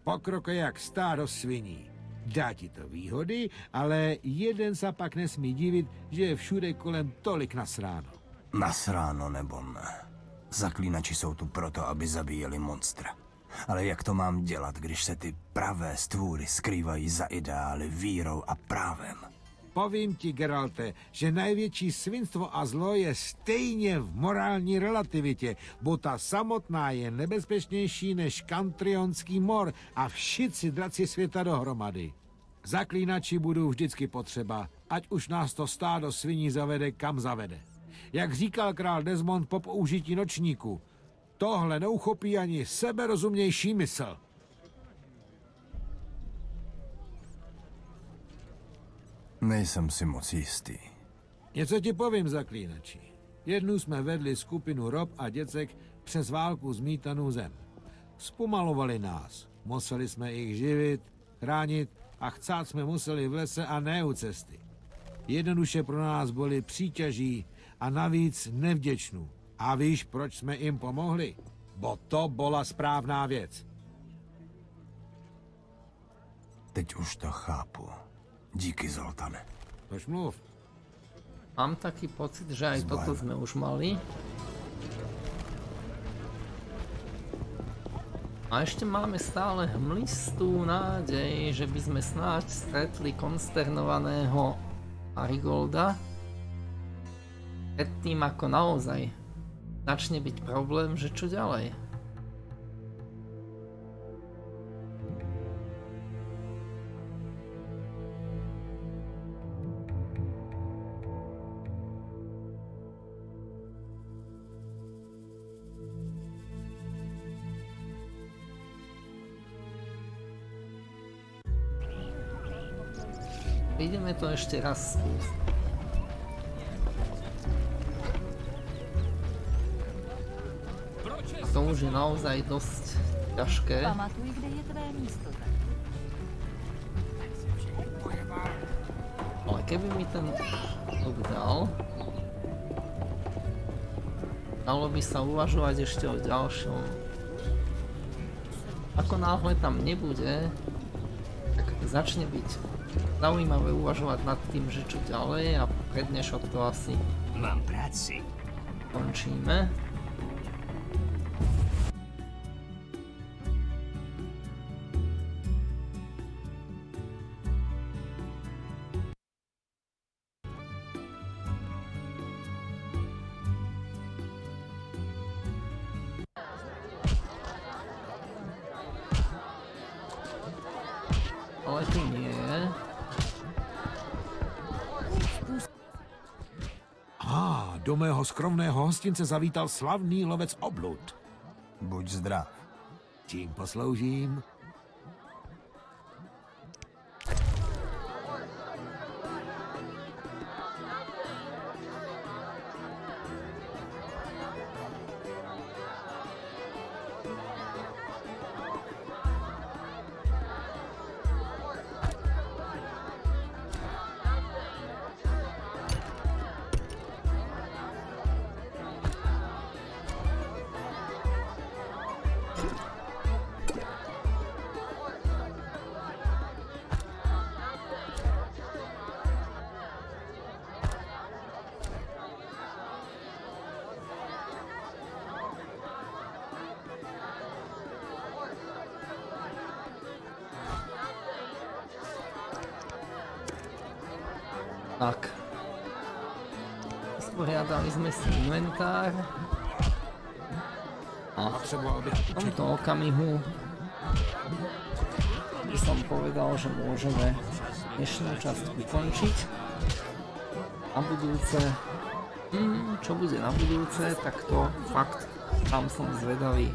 Pokrok je jak stádo sviní. Dá ti to výhody, ale jeden sa pak nesmí divit, že je všude kolem tolik nasráno. Nasráno nebo ne. Zaklínači jsou tu proto, aby zabíjeli monstra. Ale jak to mám dělat, když se ty pravé stvůry skrývají za ideály, vírou a právem? Povím ti, Geralte, že největší svinstvo a zlo je stejně v morální relativitě, bo ta samotná je nebezpečnější než kantrionský mor a všichni draci světa dohromady. Zaklínači budou vždycky potřeba, ať už nás to stádo sviní zavede, kam zavede. Jak říkal král Desmond po použití nočníku, tohle neuchopí ani seberozumnější mysl. Nejsem si moc jistý. Něco ti povím, zaklínači. Jednu jsme vedli skupinu rob a děcek přes válku zmítanou zem. Zpomalovali nás. Museli jsme jich živit, chránit a chcát jsme museli v lese a ne u cesty. Jednoduše pro nás byli příťaží a navíc nevděčnou. A víš, proč jsme jim pomohli? Bo to byla správná věc. Teď už to chápu. Díky, Zoltane. Tož mluv. Mám taký pocit, že aj toto sme už mali. A ešte máme stále hmlistú nádej, že by sme snáď stretli konsternovaného Arigolda predtým ako naozaj začne byť problém, že čo ďalej. Ideme to ešte raz skúsiť. Už je naozaj dosť ťažké. Pamatuj, kde je tvé místo. Ale keby mi ten luk dal, dalo by sa uvažovať ešte o ďalšom. Ako náhle tam nebude, tak začne byť zaujímavé uvažovať nad tým, že čo ďalej a pre dnešok to asi Mám práci. končíme. Skromného hostince zavítal slavný lovec oblud. Buď zdrav. Čím posloužím? Okamihu by som povedal, že môžeme dnešnú časť ukončiť. Na budúce, hmm, čo bude na budúce, tak to fakt tam som zvedavý.